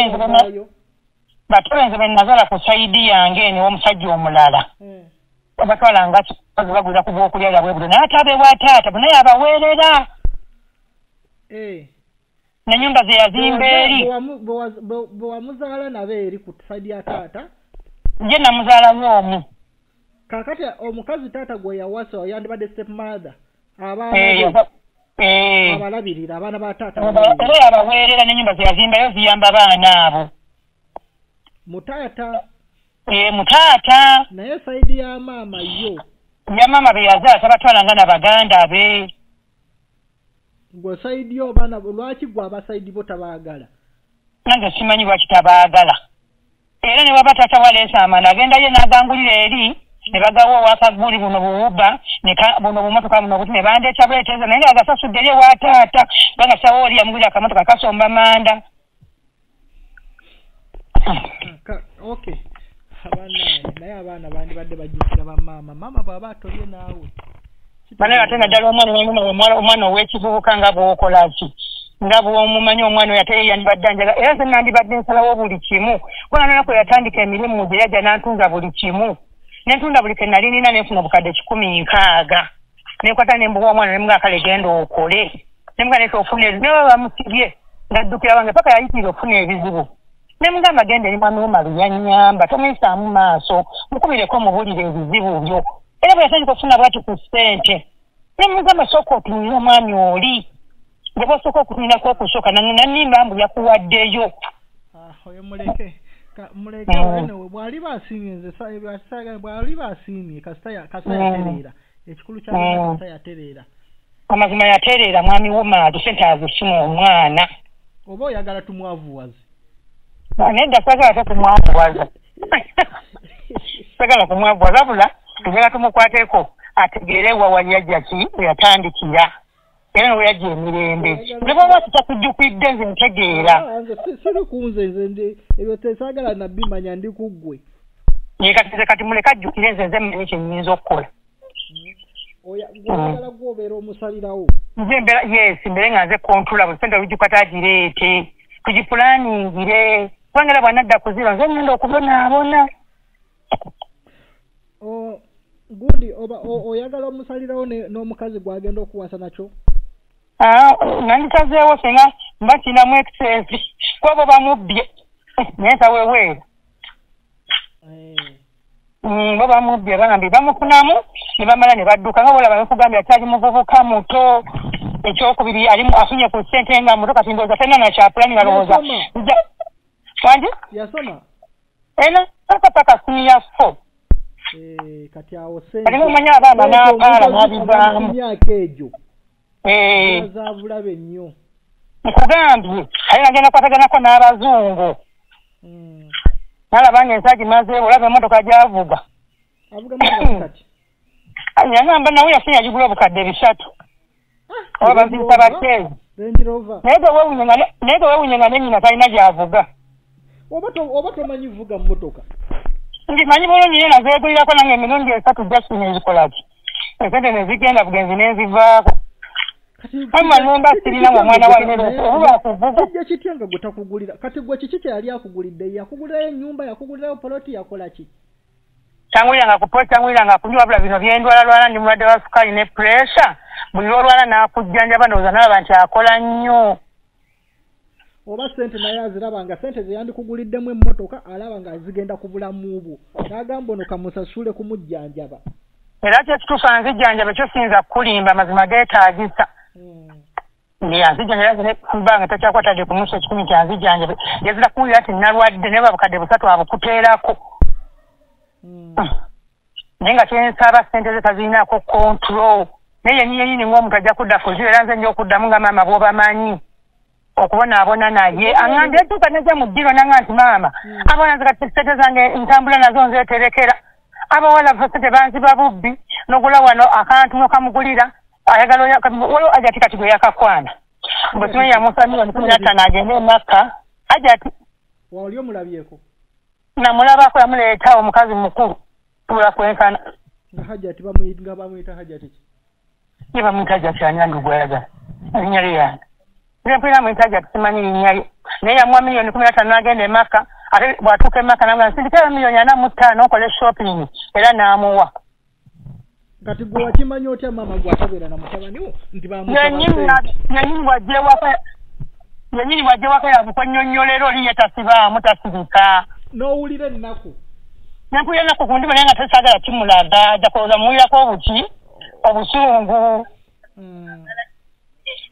batoobe nze benazala ku saidi yange eni w'omusajja omulala. Eh, batwala nga bagulira ku bwokulya lyabwe bulo naye ate abeewa taata bonaye abaweerera. Eh. Nenyumba ze yazimba eri. Bwe wamu- bwe wa- bwe- bwe wamuzaala nabo eri ku saidi ya taata. Ye namuzaalamu omu. Kakati omukazi taata gwe yawasa yandibadde step mother. Eh, abaana yava- eh. abalabirira abaana ba taata era yabaweerera nenyumba ze yazimbayo ziyamba abaana abo. Mu taata Eh, mutaata naye saidi ya maama yo. Ya maama be yazaala tabatwalanga na baganda be gwe saidi yo baana bo lwaki gwe abasaidi bo tabaagala? Nange simanyi lwaki tabaagala. Era ne waba tata waleesa amanda agendayo n'agangulira eri ne bagawa owakaguli buno buwuba buno bumotoka buno buti ne bandeeta bweteeza naye nga agasasudde eri ewa taata kubanga sawa oli yamugulira akamotoka kasomba manda. Ka- okay. Abanaye naye abaana bandibadde bajjukira bamaama maama. Bw'aba atobye naawe banaye ate naddala omwana omwana ow'ekivubuka nga bw'okola ki? Nga bw'omumanyi omwana oyo ate yandibadde anjaga era ze nandibadde nsalawo buli kimu. Kubanga nanaku yatandika emirimu gye yajja n'antunza buli kimu. Nentunda buli ke nali nina nenfuna bukadde kikumi nkaaga. Nenkwata nembuwa omwana nemuga kale genda okole. Nemuga nete ofuna ebizibu naye bamusibye ngaddukira bange paka yayitira okufuna ebizibu. Nemugamba genda eri mwami womalu yanyamba tomuyisaamu maaso mukubireko omubulire ebizibu byo era bwe yatandika okufuna bwati ku ssente. Nemugamba sooka otunulira omwami oli. Nga bwosooka okutunulirako okusooka nanimba mbu yakuwaddeyo Ah, oyo muleke. Muleke Mm. wenewe bwali basiimye nze sa- ebyasaga- bwali basiimye kasita Mm. yatereera. Ekikulu kya Mm. yatereera. Amazima yatereera mwami womalu sente azifuna omwana. Oba oyagala tumwavuwaze? Nedda sagala te kumwavuwaza <laughs> sagala kumwavuwaza wabula tugenda tumukwateko ategeere wawali yajja ki weyatandikira era neweyajja emirembe. Ne bwaba titakujjukidde nze ntegeera. Ah, siri kunze nze ebyo tesaagala nabimanya ndi ku ggwe. Ye kati muleka ajjukire nze nze mmanyi kyenyinza okukola. Oya- gw'oyagala gwobeera omusalirawo? Nze mbeera yes mbere nga nze kontula buli sente lugikwata agireete tugipulanningire. Kubanga era bwanadda kuzirwa nze ngenda okubonaabona O- gundi oba oyagala omusalirawo n'omukazi gwagenda okuwasa nakyo? Ah, nanditazeewo singa mba kinamu excess kuba bamubbye naye taweweera Eh, bo bamubbye bambi bamufunamu ne bamala ne badduka nga bolaba bekugambye akyali muvubuka muto ekyokubiri ali afunye ku ssente nga muto kati ndowooza tena nakyapulani balowooza wandi yasoma. Ena paka siniya fo. Eh, kati awo alimu omanyi abaana n'apaala n'abivaamu myaka egyo Eh, za bulabe nnyo nkugambye ali nagenda kwataganako n'abazungu nalaba nga ensaagi mazeewo olaba emmotoka gy'avuga avuga. Kati yagamba nawe yafunye agigula obukadde bisatu oba baziyisa bakeezi naye gewewunye nga ne- naye gewewunye nga nenyina talina gy'avuga oba tomanyi vuga mmotoka nti manyi bulungi ye nazeegulirako nange emirundi esatu jasine ezikolaki esente nezigenda bugenzi nenzivaako Wamma numba sirina nga omwana wa Neresi, oba akuvuga. kijja kitya nga gwe takugulira. Kati gwe kiki kyeyali akugulidde? Yakugulirayo ennyumba yakugulirayo poloti yakola ki? Kyanguliranga ku poti kyanguliranga kunywa wabula bino byendwalalwala ndi mulwadde wa sukaali ne puresha buli lwolwala n'akujjanjaba ndowooza nalaba nti akola nnyo oba sente naye aziraba nga sente ze yandikuguliddemu emmotoka alaba nga zigenda ku bulamu bwo. N'agamba ono kamusasule kumujjanjaba era kyekituusa nzijjanjaba ekyo siyinza kukulimba mazima geetaagisa. Yanzijjanjaba zine kubanga takyakwatadde ku nusu ekikumi kyanzijjanjaba yazira kuwulira nti nalwadde naye babukadde busatu abukuteerako naye nga kyensaba sente ze tazirinaako control. Naye yenyi yenyini ng'omuntu ajja kudda kuziba era nze nja okuddamu nga maama bw'obamanyi okubonaabona naye. Aŋŋambye etuuka nejja mu ddiro nanga nti maama abaana nze kati sente zange ntambula nazo nzeeterekera abawala fe sente banziba bubbi nogula wano akantu nokamugulira ayagala waliwo ajati kati gwe yakakwana. Bwe simanyi yamusa miliyoni kumi nattaano agende emakka ajati wali omulabyeko? Namulabako yamuleeta omukazi mukulu tubula kwenkana. Nga hajati nga bamuyita hajati ki? Ye bamuyita ajati ani andi gwayagala? Erinnya lye yange ajati simanyi linnya lye naye yamuwa miliyoni kumi nattaano n'agenda emakka ate bwatuuka emakka namuga nsindikayo miliyoni ana mu ttaano okole shopping era n'amuwa kati gwe wakimanyi otya maama gwatabeera na mutabani wo nti yenyini yenyini bwajjewaka yenyini bwajjewaka yabukwanyonyolera oli ye tasibaamu tasibika n'owulira ennaku nenkulira ennaku ku ndima naye nga tesaagala kimulaga ajja kulowooza muwulirako obuki obusungu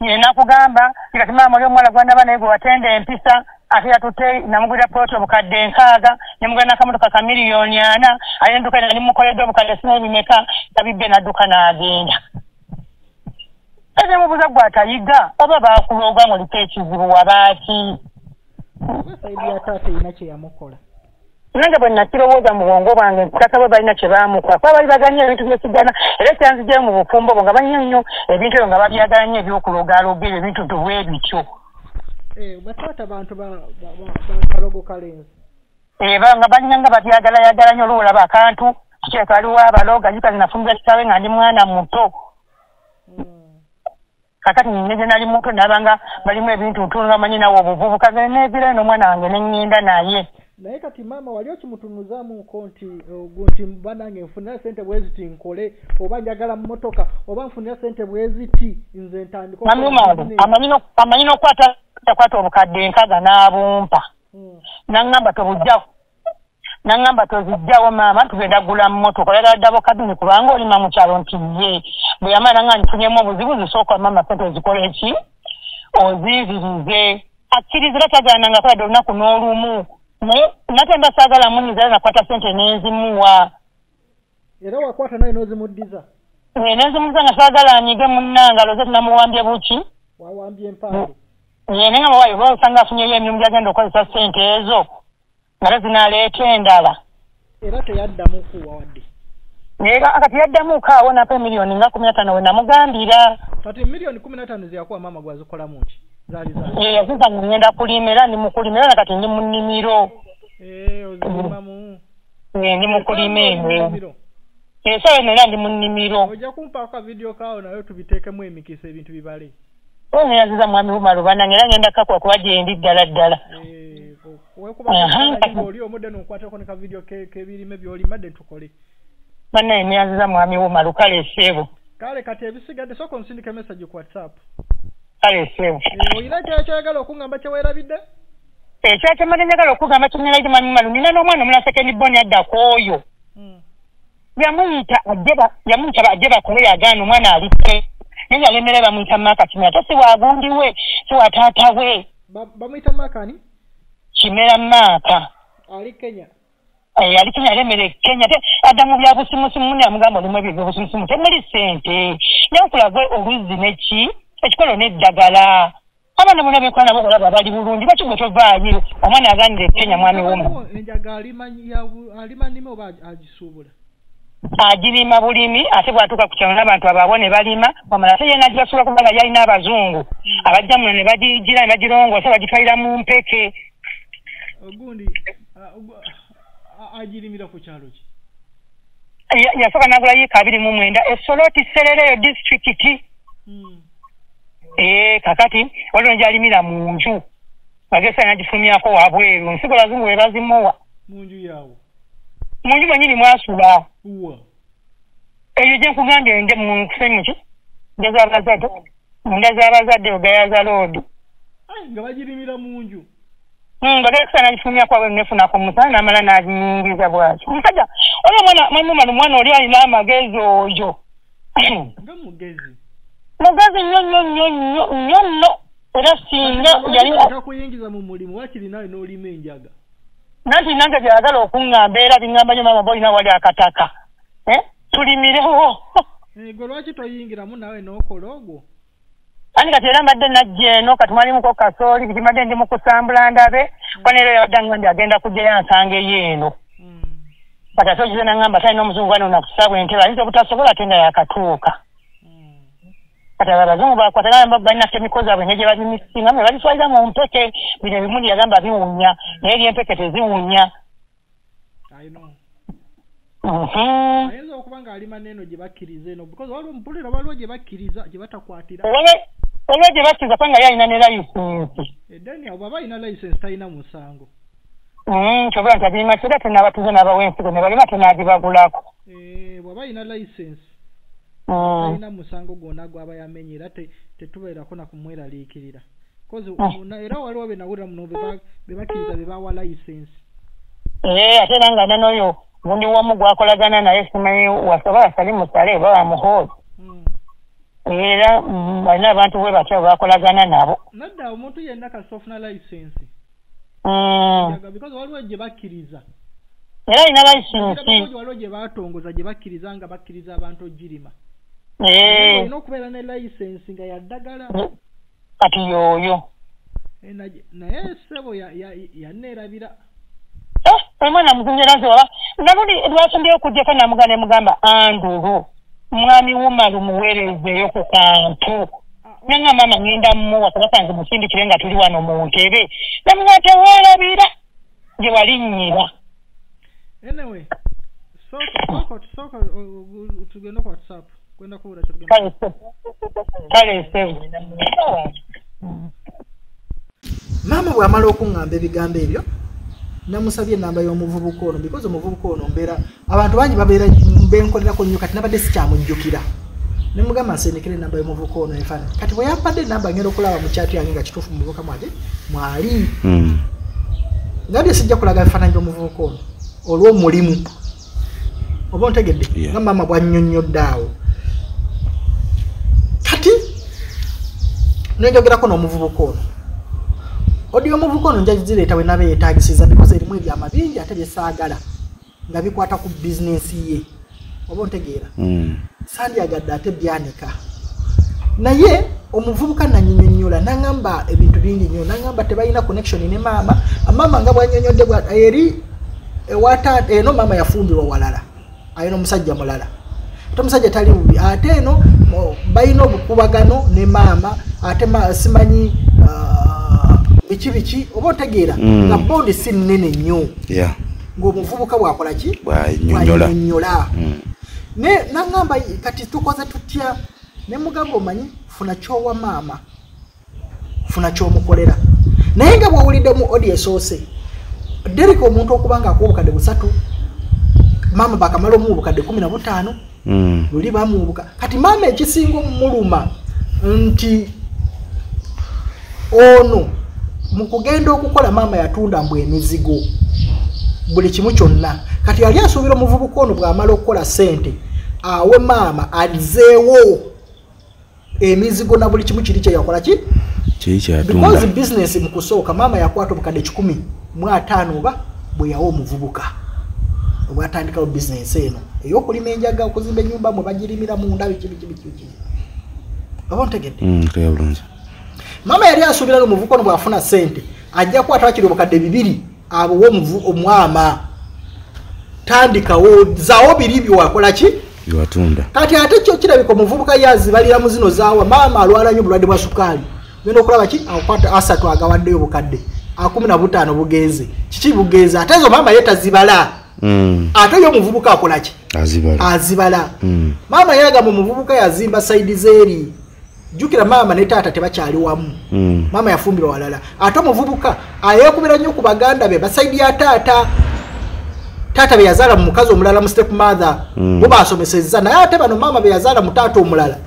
yena kugamba kati maama oli omuwala gwandaba naye gwe watenda empisa ate yatutte namugulira poloti obukadde nkaaga nemugula nakamotoka ka miliyoni ana ate enduka ena nimukoledde obukadde sina ebimeka tabibbe nadduka n'agenda. Ate mubuza gwatayiga oba bakulooga ngaoliko ekizibu wabaaki? Oba saidi ya taata erina kye yamukola nange bwe nakirowooza mu bwongo bwange ntaka bo balina kye baamukola. Kuba bali baganya ebintu byesigana era ekyanzigye mu bufumbo bwo nga banya nnyo ebintu ebyo nga babyagala nnyo ebyokulogaalooga ebyo ebintu tubwe bityo. Eh, bataata bantu ba- ba- ba- ba kalogo kalenzi eba nga balina nga babyagalayagala nnyo olwolaba akantu. Kiteeka waliwo abaloga yika zinafumbira kitawe nga ndi mwana muto. Mm. kakati nyine gye nali muto nabanga balimu ebintu ntuntu nga manyi nawe obuvubuka ge neezira eno omwana wange neŋŋenda naye naye kati maama wali okimutunuzaamuko nti ogwo nti banange nfunira sente bwe ziti nkole oba njagala mmotoka oba nfunira sente bwe ziti nze ntandika amanyi no- amanyi n'okwata takwata obukadde enkaga n'abumpa. Mm. naŋŋamba tobujjawo naŋŋamba tozijjawo maama tugenda kugula mmotoka. Oyagala ddabo kabini kubanga olima mu kyalo nti ye bwe yamala nanga ntunyemu obuzibu zisooka maama sente ozikola eki? Ozinzirize akkiriza era tagalananga koladde olunaku n'olumu naye nate mba saagala munyiza nakwata sente n'enzimuwa era wakwata naye n'ozimuddiza. Eh, n'enzimuza nga saagala anyige munnanga loze tunamuwambye buki. Wawambye empande ye naye nga bawayo oba osanga afunyeyo emirimu gyagenda okukozesa sente ezo nga te zinaaleeta endala. Era teyaddamu ka- kati yaddamu kaawo napa emiliyoni nga kumi na ttaano we namugambira. Kati miliyoni kumi na ttaano zeyakuwa maama gwazikolamu nti zaali Eh, ngu ngenda kulima era ndi mu kulima era na kati ndi mu nnimiro Eh, Eh, ndi mu kulima eno esawa eno era ndi mu nnimiro ojja kumpaako akavidiyo kaawo naye tubiteekemu emikisa ebintu bibale. Neyaziza mwami bumalubananga era ngenda kakuba kuba gyendi ddala ddala. Eh, o- Aha. wekuba oli omudde nokwatako ne kavidiyo ke- kebirime byolimadde ntukole. Bannaye neyaziza mwami bumalu kale seebo kale kati ebisigadde sooka onsindika message ku whatsapp oyina ekirala kyoyagala okuŋŋamba kyeweerabidde ekyakyemade njagala okugamba bumalu nina n'omwana omula sekendi boni adda ku oyo. Mm. yamuyita yamuyita ajje bakole yagaana omwana alitte naye yalemera bamuyita maaka kimera. Ate si wagundi we si wa taata we. Ba- bamuyita makani kimera maaka ali kenya. Eh, ali kenya alemera e kenya. Te adda mu bya busimusimu muni amugamba olimu ebyo ebyobusimusimu temuli sente naye okulage oluzzi neki ekikolo n'eddagala abaana bonna bekola nabo olaba bali bulungi baki gwe tovaayo omwana aganira e kenya mwami wumu enjaga alima ya bu- alima ndime oba ag- agisuubula? Agirima bulimi ate bwatuuka ku kyalo n'abantu abo ne balima wamala ate yena gibasula kubanga yalina abazungu. Abajja muno ne bagigira ne bagirongoosa bagitwalira mu mpeke. Ogundi agirimira ku kyalo ki? Ya- yasooka n'agula yiika abiri mu mwenda essoloti serereyo disitulikiti Mm. ee kakati waliwo negy'alimira mu nju bagesa nagifulumyako wabweru nsigo bazungu be bazimuwa mu nju yaawo mu nju mwenyini mwasula wa eyo gye nkugambye nde mu kusemuki nda z'abazadde munda z'abazadde ogayaza loodi nga bagirimira mu nju bagesa nagifulumyako wabweru nefunako musana namala naginyingiza bwaki omusajja oyo omwana mamumala omwana oli alina amagezi oyo nga mugezi mugezi nnyo nnyo nnyo nnyo nnyo nno era singa yali takuyingiza mu mulimu wakiri nawe n'olima enjaga nanti nange byayagala okuŋŋamba era biŋŋamba nyo maama bolina wali akataka Eh? tulimirewo gwe lwaki toyingiramu nawe n'okola ogwo ani kati era mbadde najja eno kati mwalimuko kasooli kiti mbadde ndi mu kusambula ndabe kwaneero yabadde nga ndi agenda kujjayo ansangeyo eno Mm. kati ate okize naŋŋamba talina omuzungu wano nakusaba entebe ayinza obutasobola ate nga yakatuuka. Kati abazungu bakwatagamba balina kemiko zaabwe ne gye babimisinga me babitwalira mu mpeke bino ebimuli yagamba biwunya naye eryempeke teziwunya. Mhm. ayinza okuba ng'alima n'eno gye bakkiriza eno because waliwo mpulira waliwo gye bakkiriza gye batakwatira olwo gye bakkiza kubanga yalina ne layisinsi edeni abo aba alina license talina musango kyobola nti abirima kira tenabatuze n'abawa ensigo ne balima tenagibagulako Eh, bw'aba alina Mm. Talina musango gwonna gwaba yamenye era te- tetubeerako nakumweraliikirira kozi Mm. era waliwo be nawulira muno be ba- be bakkiriza be bawa license. Ee ate era nga nanoyo gundi womu gwakolagana naye simanyi wasobola sali musale oba wamuhoozi Mm. era mm, balina abantu bwe batyo bakolagana nabo. Nadda omuntu yenna kasita ofuna license. Mm. Jaga- because waliwo gye bakkiriza. Era alina bakozi waliwo gye batongoza gye bakkiriza nga bakkiriza abantu ogirima Eh, olina okubeera ne layisensi nga yaddagala kati yooyo naye- naye ssebo ya- ya- yanneerabira Eh, omwana muzinjira nti oba naluli lwasembyeyo okujjako namuga ne mugamba andulu mwami wumalu muweerezeeyo ku kantu nanga maama ngenda mmuwa kubasanze musindikire nga tuli wano mu ntebe namuga teweerabira gye walinnyira anyway sooka sooka tugende ku whatsapp kwenda kuwula kyetugenda kale kale sebu maama bw'amala okuŋŋamba ebigambo ebyo? Namusabye enamba y'omuvubuka ono because omuvubuka ono mbeera abantu bangi babeera benkolerako nnyo kati nabadde sikyamujjukira nemugamba nsendekera enamba y'omuvubuka ono efaananyi kati bwe yampadde enamba ngenda okulaba mu kyatu yange nga kituufu muvubuka mwage mwali. Mm. ngabye sijja kulaga ebifaananyi by'omuvubuka ono olw'omulimu. Oba ontegedde? Nga maama bwannyonnyodde awo kati nenjogerako n'omuvubuka ono. Odi omuvubuka ono nja zireeta we naba yeetagisiza bikoze erimu ebyama bingi ate byesaagala nga bikwata ku bizinensi ye. Oba ontegeera? Mm. sandyagadde ate byanika. Naye omuvubuka nanyinyonyola naŋamba ebintu bingi nnyo naŋamba tebalina connection ne maama. Maama nga bwanyonyodde bwa eri eno maama yafumbirwa walala ayina omusajja mulala ate omusajja tali bubi ate eno balina obukubagano ne maama ate ma- simanyi ah, biki biki oba otegeera Mm. nga bondi si nnene nnyo Yeah. ng'omuvubuka bwakola ki Bwanyonnyola. bwanyonnyola Mm. ne naŋŋamba kati tukoze tutya ne mugamba omanyi funa kyowa maama funa kyomukolera naye nga bwowulidde mu odi esoose derika omuntu okuba nga akuwa obukadde busatu maama bakamala omuwa obukadde kumi na butaano. Luli bamubuka. Kati maama ekisinga omuluma nti ono mu kugenda okukola maama yatunda mbw emizigo buli kimu kyonna. Kati yali asuubira omuvubuka ono bw'amala okukola ssente awe maama azeewo emizigo na buli kimu kiri kyeyakola ki? Because bizinesi mu kusooka maama yakwata obukadde kikumi mu ataano oba bwe yawa omuvubuka. Obwatandikawo bizinesi eno ey'okulima enjaga okuzimba ennyumba mwe bagirimira munda biki biki biki biki oba ontegedde Mm, bulungi. Maama yali asuubira nga omuvubuka ono bw'afuna ssente ajja kukwata bakiri obukadde bibiri omuvu- omwama. Tandikawo zaawo biri byewakola ki? Byewatunda kati ate kyo kirabika omuvubuka ye azibalira mu zino zaawa maama alwala nnyo obulwadde bwa sukaali. Genda okulaba ki? Akwata asatu agawaddeyo obukadde. Akumi na butaano bugenze kiki bugenze ate ezo maama ye tazibala. Ate ye omuvubuka akola ki? Azibala. Azibala. Mm. maama yagamba omuvubuka yazimba saidi zeeri jjukira maama ne taata tebakyali wamu. Mm. maama yafumbirwa walala. Ate omuvubuka ayekubira nnyo ku baganda be basaidi ya taata. Taata be yazaala mu mukazi omulala mu step mother bo basomesezza. Naye ate bano maama be yazaala mu taata omulala.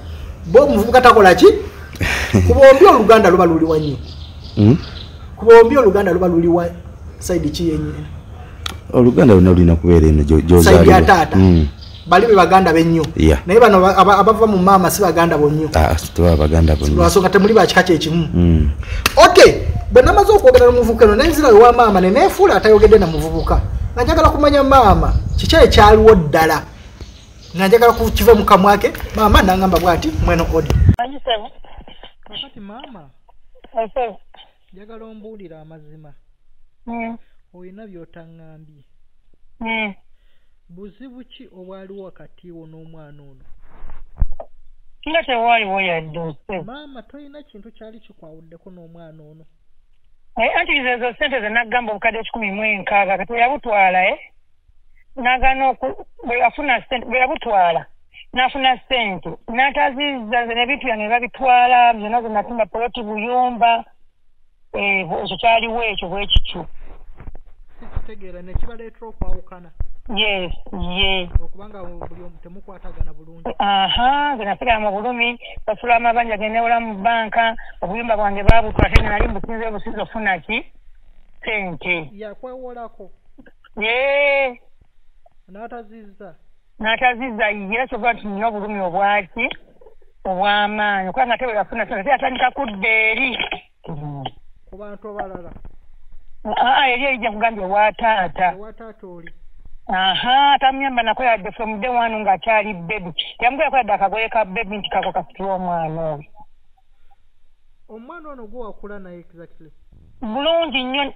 Bo omuvubuka takola ki? <laughs> Ku bombi oluganda luba luliwa nnyo. Mm. ku bombi oluganda luba luliwa saidi ki yenyini oluganda luna lulina kubeera eno gyozaalibwa taata. Mm. bali be baganda bennyo. Naye bano aba- aba- abava mu maama si baganda bonnyo Ah, teba baganda bonna lwasonga temuli bakika kyekimu Mm. okay bwe namaze okwogera nomuvubuka eno nenzira wewa maama neneefuula atayogedde na muvubuka. Nga njagala kumanya maama kiki ekyaliwo ddala? Nga njagala kukiva mu kamwa ke. Maama nangamba bwati mweno odi. Kakati maama. Njagala ombuulira amazima. Mm, olina byotaŋŋambye? Buzibu ki obwaliwo wakati wo n'omwana ono? Nga tewaaliwo yadde sebu maama tolina kintu kyali kikwawuddeko n'omwana ono? Naye anti ezo sente ze naggamba obukadde ekikumi mu enkaaga kati bwe yabutwala e nagaana oku bwe yafuna sente bwe yabutwala n'afuna sente n'atazizza nze n'ebintu byange babitwala byonna ze natunda poloti buyumba eh, ekyo kyaliwo ekyo bwe kityo sikitegeera nekibaleetera okwawukana. Yes ye okubanga buli omu temukwatagana bulungi. Aha nze nasigala mu bulumi basula amabanja gendewola mu banka obuyumba bwange babutwala ate nali mbusinze businza ofuna ki? Sente yakwewolako ye n'atazizza n'atazizza era kyova nti nina obulumi obwaki? Obw'amaanyi kubanga ate bwe yafuna sente yatandika kudda eri. Ku bantu abalala aa eri erijja kugambye ewa taata. Aha tamuyamba nako yadde from day one ng'akyali bebi yamugulako yadde akagoye ka bebi nti kako kasitula omwana oyo. Omwana ono gwe wakula naye exactly? Bulungi nnyo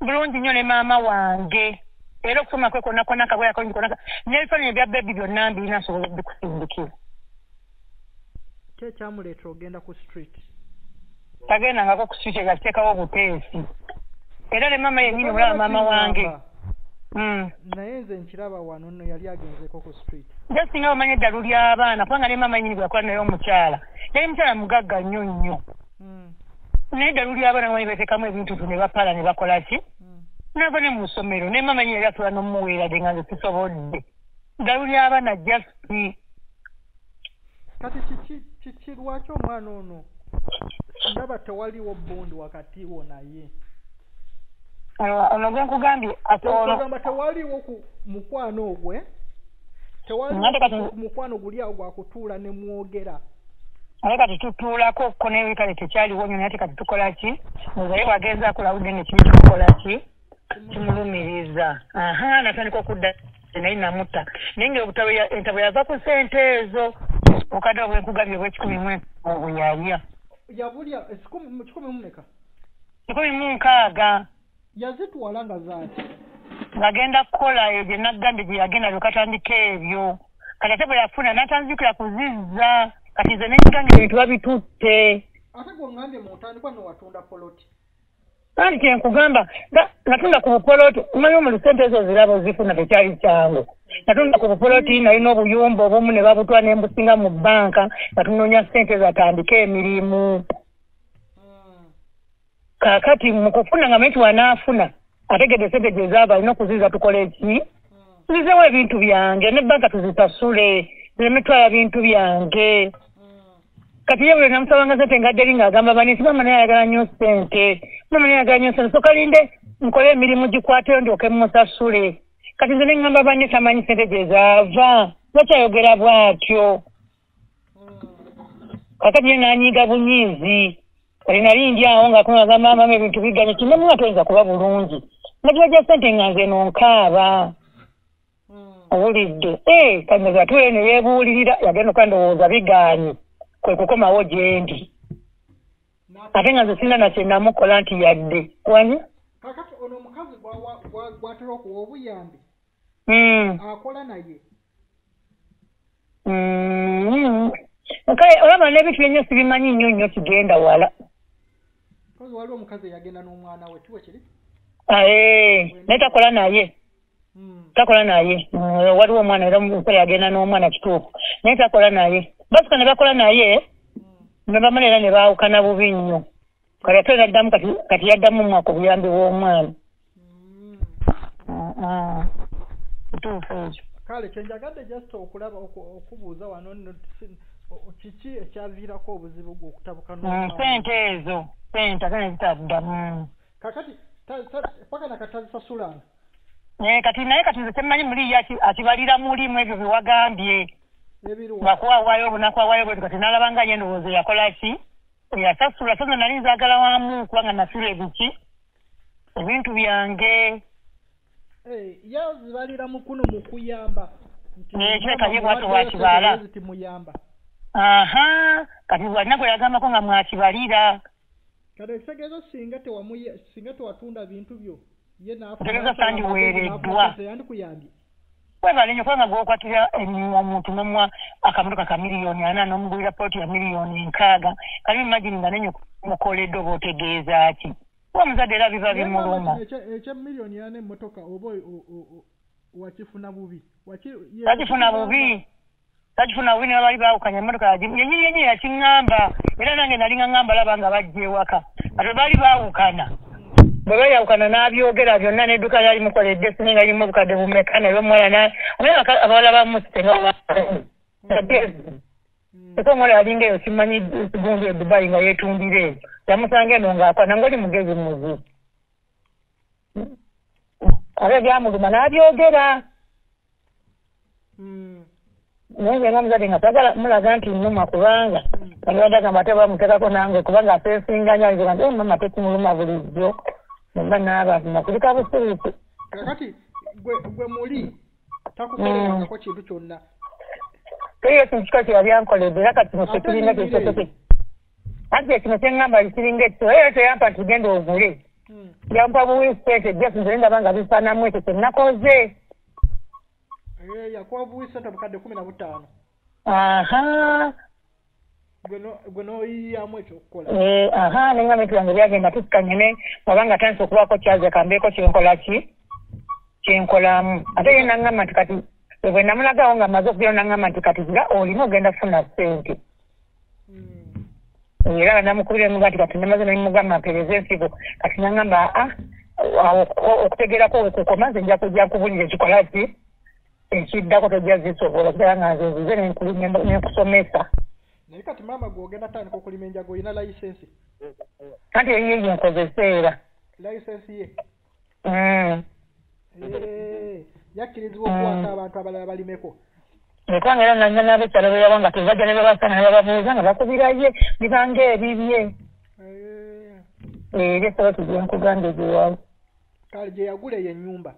bulungi nnyo ne maama wange. Era okusoma kwe konna konna kagoya kalungi konna n'ebifaananyi ebya bebi byonna mbirina nsobola obikusindikira ki ekyamuleetera ogenda ku street. Tagendangako ku swiki egakiteekawo obuteesi era ne maama yennyini olaba maama wange. Mm. naye nze nkiraba wano nno yali agenzeko ku street. Nja singa bamanya eddalu ly'abaana kubanga ne maama yennyini bwe yakola naye omukyala. Yali mukyala mugagga nnyo nnyo. Mm, naye eddalu ly'abaana bamanya beteekamu ebintu tu ne bapala ne bakola ki? Mm. nava ne mu ssomero ne maama yennyini yali atula n'omuweerade nga nze sisobodde. Eddalu ly'abaana jasti kati kiki lwaki omwana ono? Ndaba tewaliwo bondi wakati wo naye ono gwe nkugambye? Ate ono. ogamba tewaliwo ku mukwano ogwe tewaliwo ku mukwano guli awo gwakutuula ne mwogera. Naye kati tutuulako ko n'ebikale tekyaliwo nyo naye ate kati tukola ki? Muzaye bwagenza akulawudde ne kibi kikukola ki? Kimulumiriza. Aha natandika okudda naye namutta. Naye nga entabo yava ku sente ezo. Obukadde obwenkugabye obwekikumi mu obuyalya yabulya kikumi mu meka kikumi mu nkaaga yazitwala nga zaaki? Ng'agenda kukola eyo gye naggambye gye yagenda byokatandika ebyo. Kati ate bwe yafuna n'atanzikira kuzizza kati nze nenyigange ebintu babitutte. Ate gwe ngambye muntandikwa newatunda poloti. Kandi kyenkugamba natunda ku bupoloti omanyi omuli sente ezo ziraba ozifuna tekyali kyangu. Natunda ku bupoloti nalina obuyumba obumu ne babutwa ne mbusinga mu bbanka nga tunoonya sente zatandika emirimu kaakati mu kufuna nga menshi wanaafuna ategedde sente gye zaava alina okuziza tukole eki tuzizewo ebintu byange ne bbanka tuzisasule ziremetwala bintu byange. Kati ye buli namusabanga sente ngadderi ng'agamba banisi mama naye ayagala nnyo sente mama naye ayagala nnyo sente so kalinde nkole emirimu gikwateyo ndyoke musasule kati nze neŋŋamba banne tamanyi sente gye zaava bakyayogera bw'atyo kakati ye n'anyiiga bunyiizi kati nali ndi awo ng'akunagamba mama ebintu biganye kinemu nga toyinza kuba bulungi. Nagiba gya sente nga nze nonkaaba. Owulidde. Ee kati gatule ne yeebuulirira yagenda okandowooza bigaanye kwe kukomawo gye ndi. Ate nga nze sina nakye namukola nti yadde. Wani? Kakati ono omukazi gwatera okuwa obuyambi? Mm. akola naye? Mm. kale olaba n'ebintu byenyo sibimanyi nnyo nnyo kigenda wala kozi waliwo omukazi eyagenda n'omwana we kiwe kiri? Aye naye takola naye. Mm. takola naye. Mm, waliwo omwana era omusajja yagenda n'omwana kituufu. Naye takola naye. Basika ne bakola naye ne bamala era ne baawukana bubi nnyo. Kati ate naddamu kati yaddamu omwaka obuyambi bw'omwana. Mm. kituufu. Ekyo kale kyenjagadde just okulaba oku- okubuuza wano kiki ekyaviirako obuzibu gwe okutabuka Mm, sente ezo. Sente ate ne zitaddamu kakati paka nakati tazisasulanga Eh, kati naye kati nze temanyi muli akibalira mulimu ebyo byewagambye ebiriwo ngakuwaawayo bunakuwaawayo bwetu kati nalaba nga ye ndowooza yakola ki? Yasasula so nze nali nzaagala wamu kubanga nasula ebiki. Ebintu byange. Eh, yazibalira mukuno mu kuyamba. Nti Eh, kireka mama aha kati gwe yagambako nga mwakibalira. Kati ekitegeeza singa tewamuye singa tewatunda bintu byo ye Ntegeeza sandiweereddwa. yandikuyambye. Webale nnyo kubanga gwokwatira omuntu nomwa akamotoka ka miliyoni ana n'omugulira pooti ya miliyoni nkaaga. Kali imagini nga nenyo mukoledde oba otegeeza ki? Kuba omuzadde era biba bimuluma. ekya miliyoni ana emmotoka oba wakifuna bubi? Waki- ye- takifuna bubi takifuna bubi nabali baawukanya emmotoka yagimu yenyini yenyini yakiŋŋamba. Era nange nali nga ŋŋamba laba nga bajja ewaka. Ate baali baawukana. Bwe bayawukana n'abyogera byonna n'edduuka lyali mukoledde sininga limu obukadde bumeka naye omuwala na naye aka- abawala ba musitenga ate omuwala yalinga eyo simanyi gundi e dubayi nga yeetundira eyo. Yamusanga eno ng'akwana ng'oli mugezi muzi ate ebyamuluma n'abyogera. Mm. Naye nga omuzadde nga tagala mulaga nti nnuma kubanga nalibadde agamba ate bamuteekako nange kubanga asensinganya nzega nti mama tekimuluma bulijjo. Nemba n'abantu nakulika busirisi kakati gwe muli takukolerangako kintu kyonna. Eyo kintu kiko kye yali ankoledde era kati kino nyimbire. kyekisoke anti ekino kyeŋŋamba kiringa ekyo era teyampa nti genda ogule Hmm. yampa buwi sente just nze ndaba nga bifaanamu ekyo kye buwi sente bukadde kumi na butaano. Aha. Gwe no- gwe n'oyiyamu ekyokukola. Eh, aha neŋŋamba ebintu byange byagenda tusikanyene oba nga tandisa okubaako kyaze kambeeko kyenkola ki? Kyenkolamu. Ate ye naŋŋamba nti kati bwe namulagawo nga maze okugera naŋŋamba nti kati gira olina ogenda kufuna ssente. Hmm. era nga namukubira emuga nti kati namaze nemugamba mpereza ensigo. Kati naŋŋamba aa awo okutegeerako wekukoma nze nja kujja nkubulira ekikola ki ekiddako tojja zisobola okutera nga nze nzize nenkusomesa naye kati maama gwe ogenda tandika okulima enjago olina layisensi anti eyiyo yenkozeseera layisensi ye? Mm. Yakkirizibwa okuwasa abantu abalala balimeko ekanga era nanya n'abekyalo beyawa nga tebajja ne babasana ne bababuuza nga bakubiraye bibanga ebibye era esabati gyenkugamba egiwawo kale gye yagula eyo ennyumba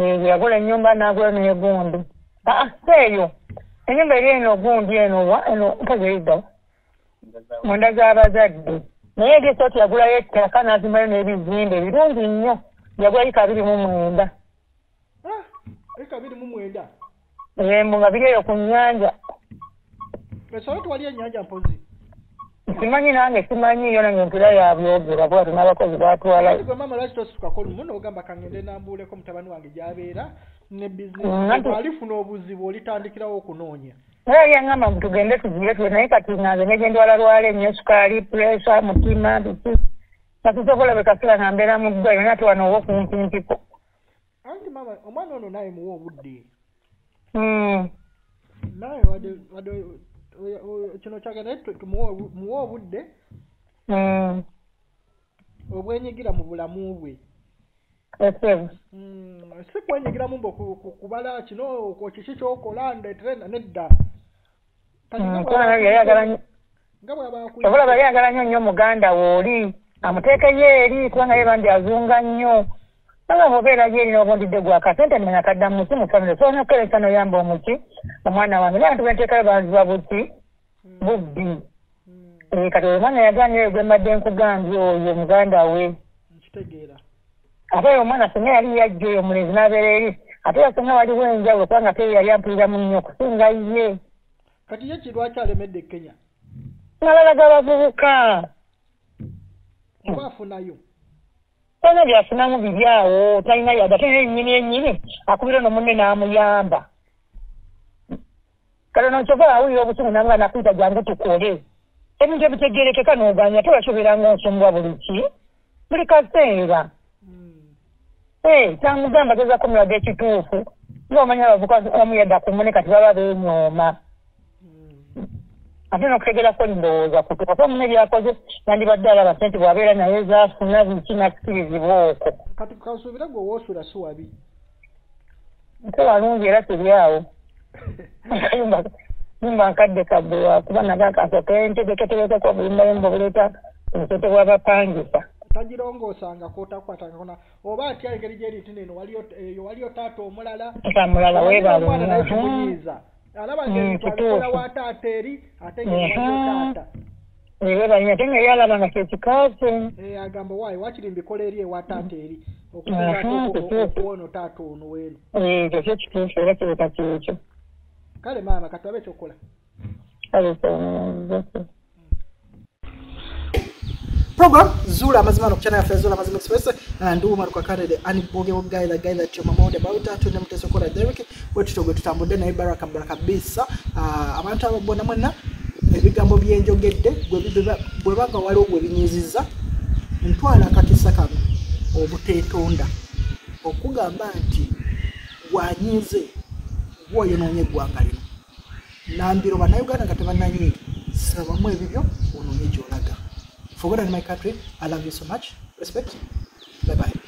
yagula ennyumba n'agula n'egundi aa seeyo ennyumba eri eno gundi eno wa eno mpozi eyiddawo munda z'abazadde naye eri esoti yagulayo ettaka n'azimayo n'ebizimbe birungi nnyo. Yagulayo ika abiri mu mwenda Ah, eka biri mu mwenda embu nga biri eyo ku nnyanja esobola tuwali ennyanja mpozi simanyi nange simanyiyo nange mpira yabyogera bwati n'abakozi batwalayo gwe maama lwaki tosukako lumu n'ogamba kangende nambuuleko mutabani wange gy'abeera ne Mm, bizinesi anti- bw'alifuna obuzibu olitandikirawo okunoonya? Era yaŋŋamba mbu tugende tugire tule naye kati nanze negendwala lwala ennyo sukaali pureesa mutima biki. Katusobola bwe kasula nga mbeera mu ddwaliro naye ate wano oba okumpimpiko anti maama omwana ono naye muwa obudde? Mm. naye wadde wadde kino obu- muwe obudde Mm. obwenyigira mu bulamu bwe. Esebu Mm, si kwenyigiramu ku- ku- kubala kino kiki kyokola ndeetere na- nedda. Kubanga yayagala nnyo nga bw'aba akuyise- obola bali yagala nnyo nnyo muganda wooli amuteekeyo eri kubanga ye bandi azunga nnyo anga bwobeerayo eri n'obundidde gwa kasente nina kaddamu muki mufanire soona okukeresa noyamba omuki omwana wange naye bantu benteekayo banziba buki bubbi kati oyo omwana yagaanyeyo gwe mbadde nkugambye oyo muganda we ate oyo omwana singa yali yajja oyo omulenzi n'abeera eri ate yasinga waliwo enjawulo kubanga ye yali ampuliramu nnyo okusinga ye kati ye kirwaki alemedde e kenya. Nalalaga abavubuka oba afunayo talina byafunamu biri awo talina yadde ate nennyini ennyini akubira no munne n'amuyamba. Kale nokyova awulira obusungu nanga nakuyita jange tukole. Ebintu ebitegerekeka n'oganya ate wasoberanga nsumubwa buli ki? Buli kaseera. Mm, Eh, kyamugamba geza kumulaga ekituufu. Ngaomanya abavuka omu yadda kumune kati baba benyooma mm. Ate n'okutegerako ndowooza kutuka kuba mune byakoze yandibadde alaba sente bwabeera naye zaafuna biki nakikirizibwa okwo. Kati kansuubira gwe woosula si wabi? Nte walungi era teri awo. <laughs> Nyumba nkadde kadde wakuba nagakasoke ntegeketerekeko obulimbayumba obuleeta ensete bwabapangisa tagirongoosangako otakwatangakona oba atya engeri gyeri nti neno waliyo eyo waliyo taata omulala? Nkamulala omwana naye kimunyiiza alaba Mm, twalikola kituufu. wa taata eri ate taata. Webalunga ate nga yalaba nga kyekikaase Eh, agamba waayi wakiri mbikola eri ewa taata eri? Okuwono taata ono weeno ekyo kyo kituufu era kireka kyekyo kale maama kati oba ekyokukola kale program. Zuula amazima no kuchana yaffe zuula amazima express. Nduuma lukwakanire ani bwogewo gaila gaila tyo mamawode bauta tune muteso kola derek. Wetutyo gwe tutambudde naye baraka baraka bisa Ah, abantu abo bonna mwenna ebigambo byenjogedde gwe biba- bwe banga waliwo gwe binyiziza ntwala akakisa kano obuteetonda. Okugamba nti wanyize gwoyonoonye eggwanga lino. Nambiro bannayuganda nga tebannanyiiga. Sabamu ebibyo onoonye gyolaga forgotten my country. I love you so much. Respect. Bye bye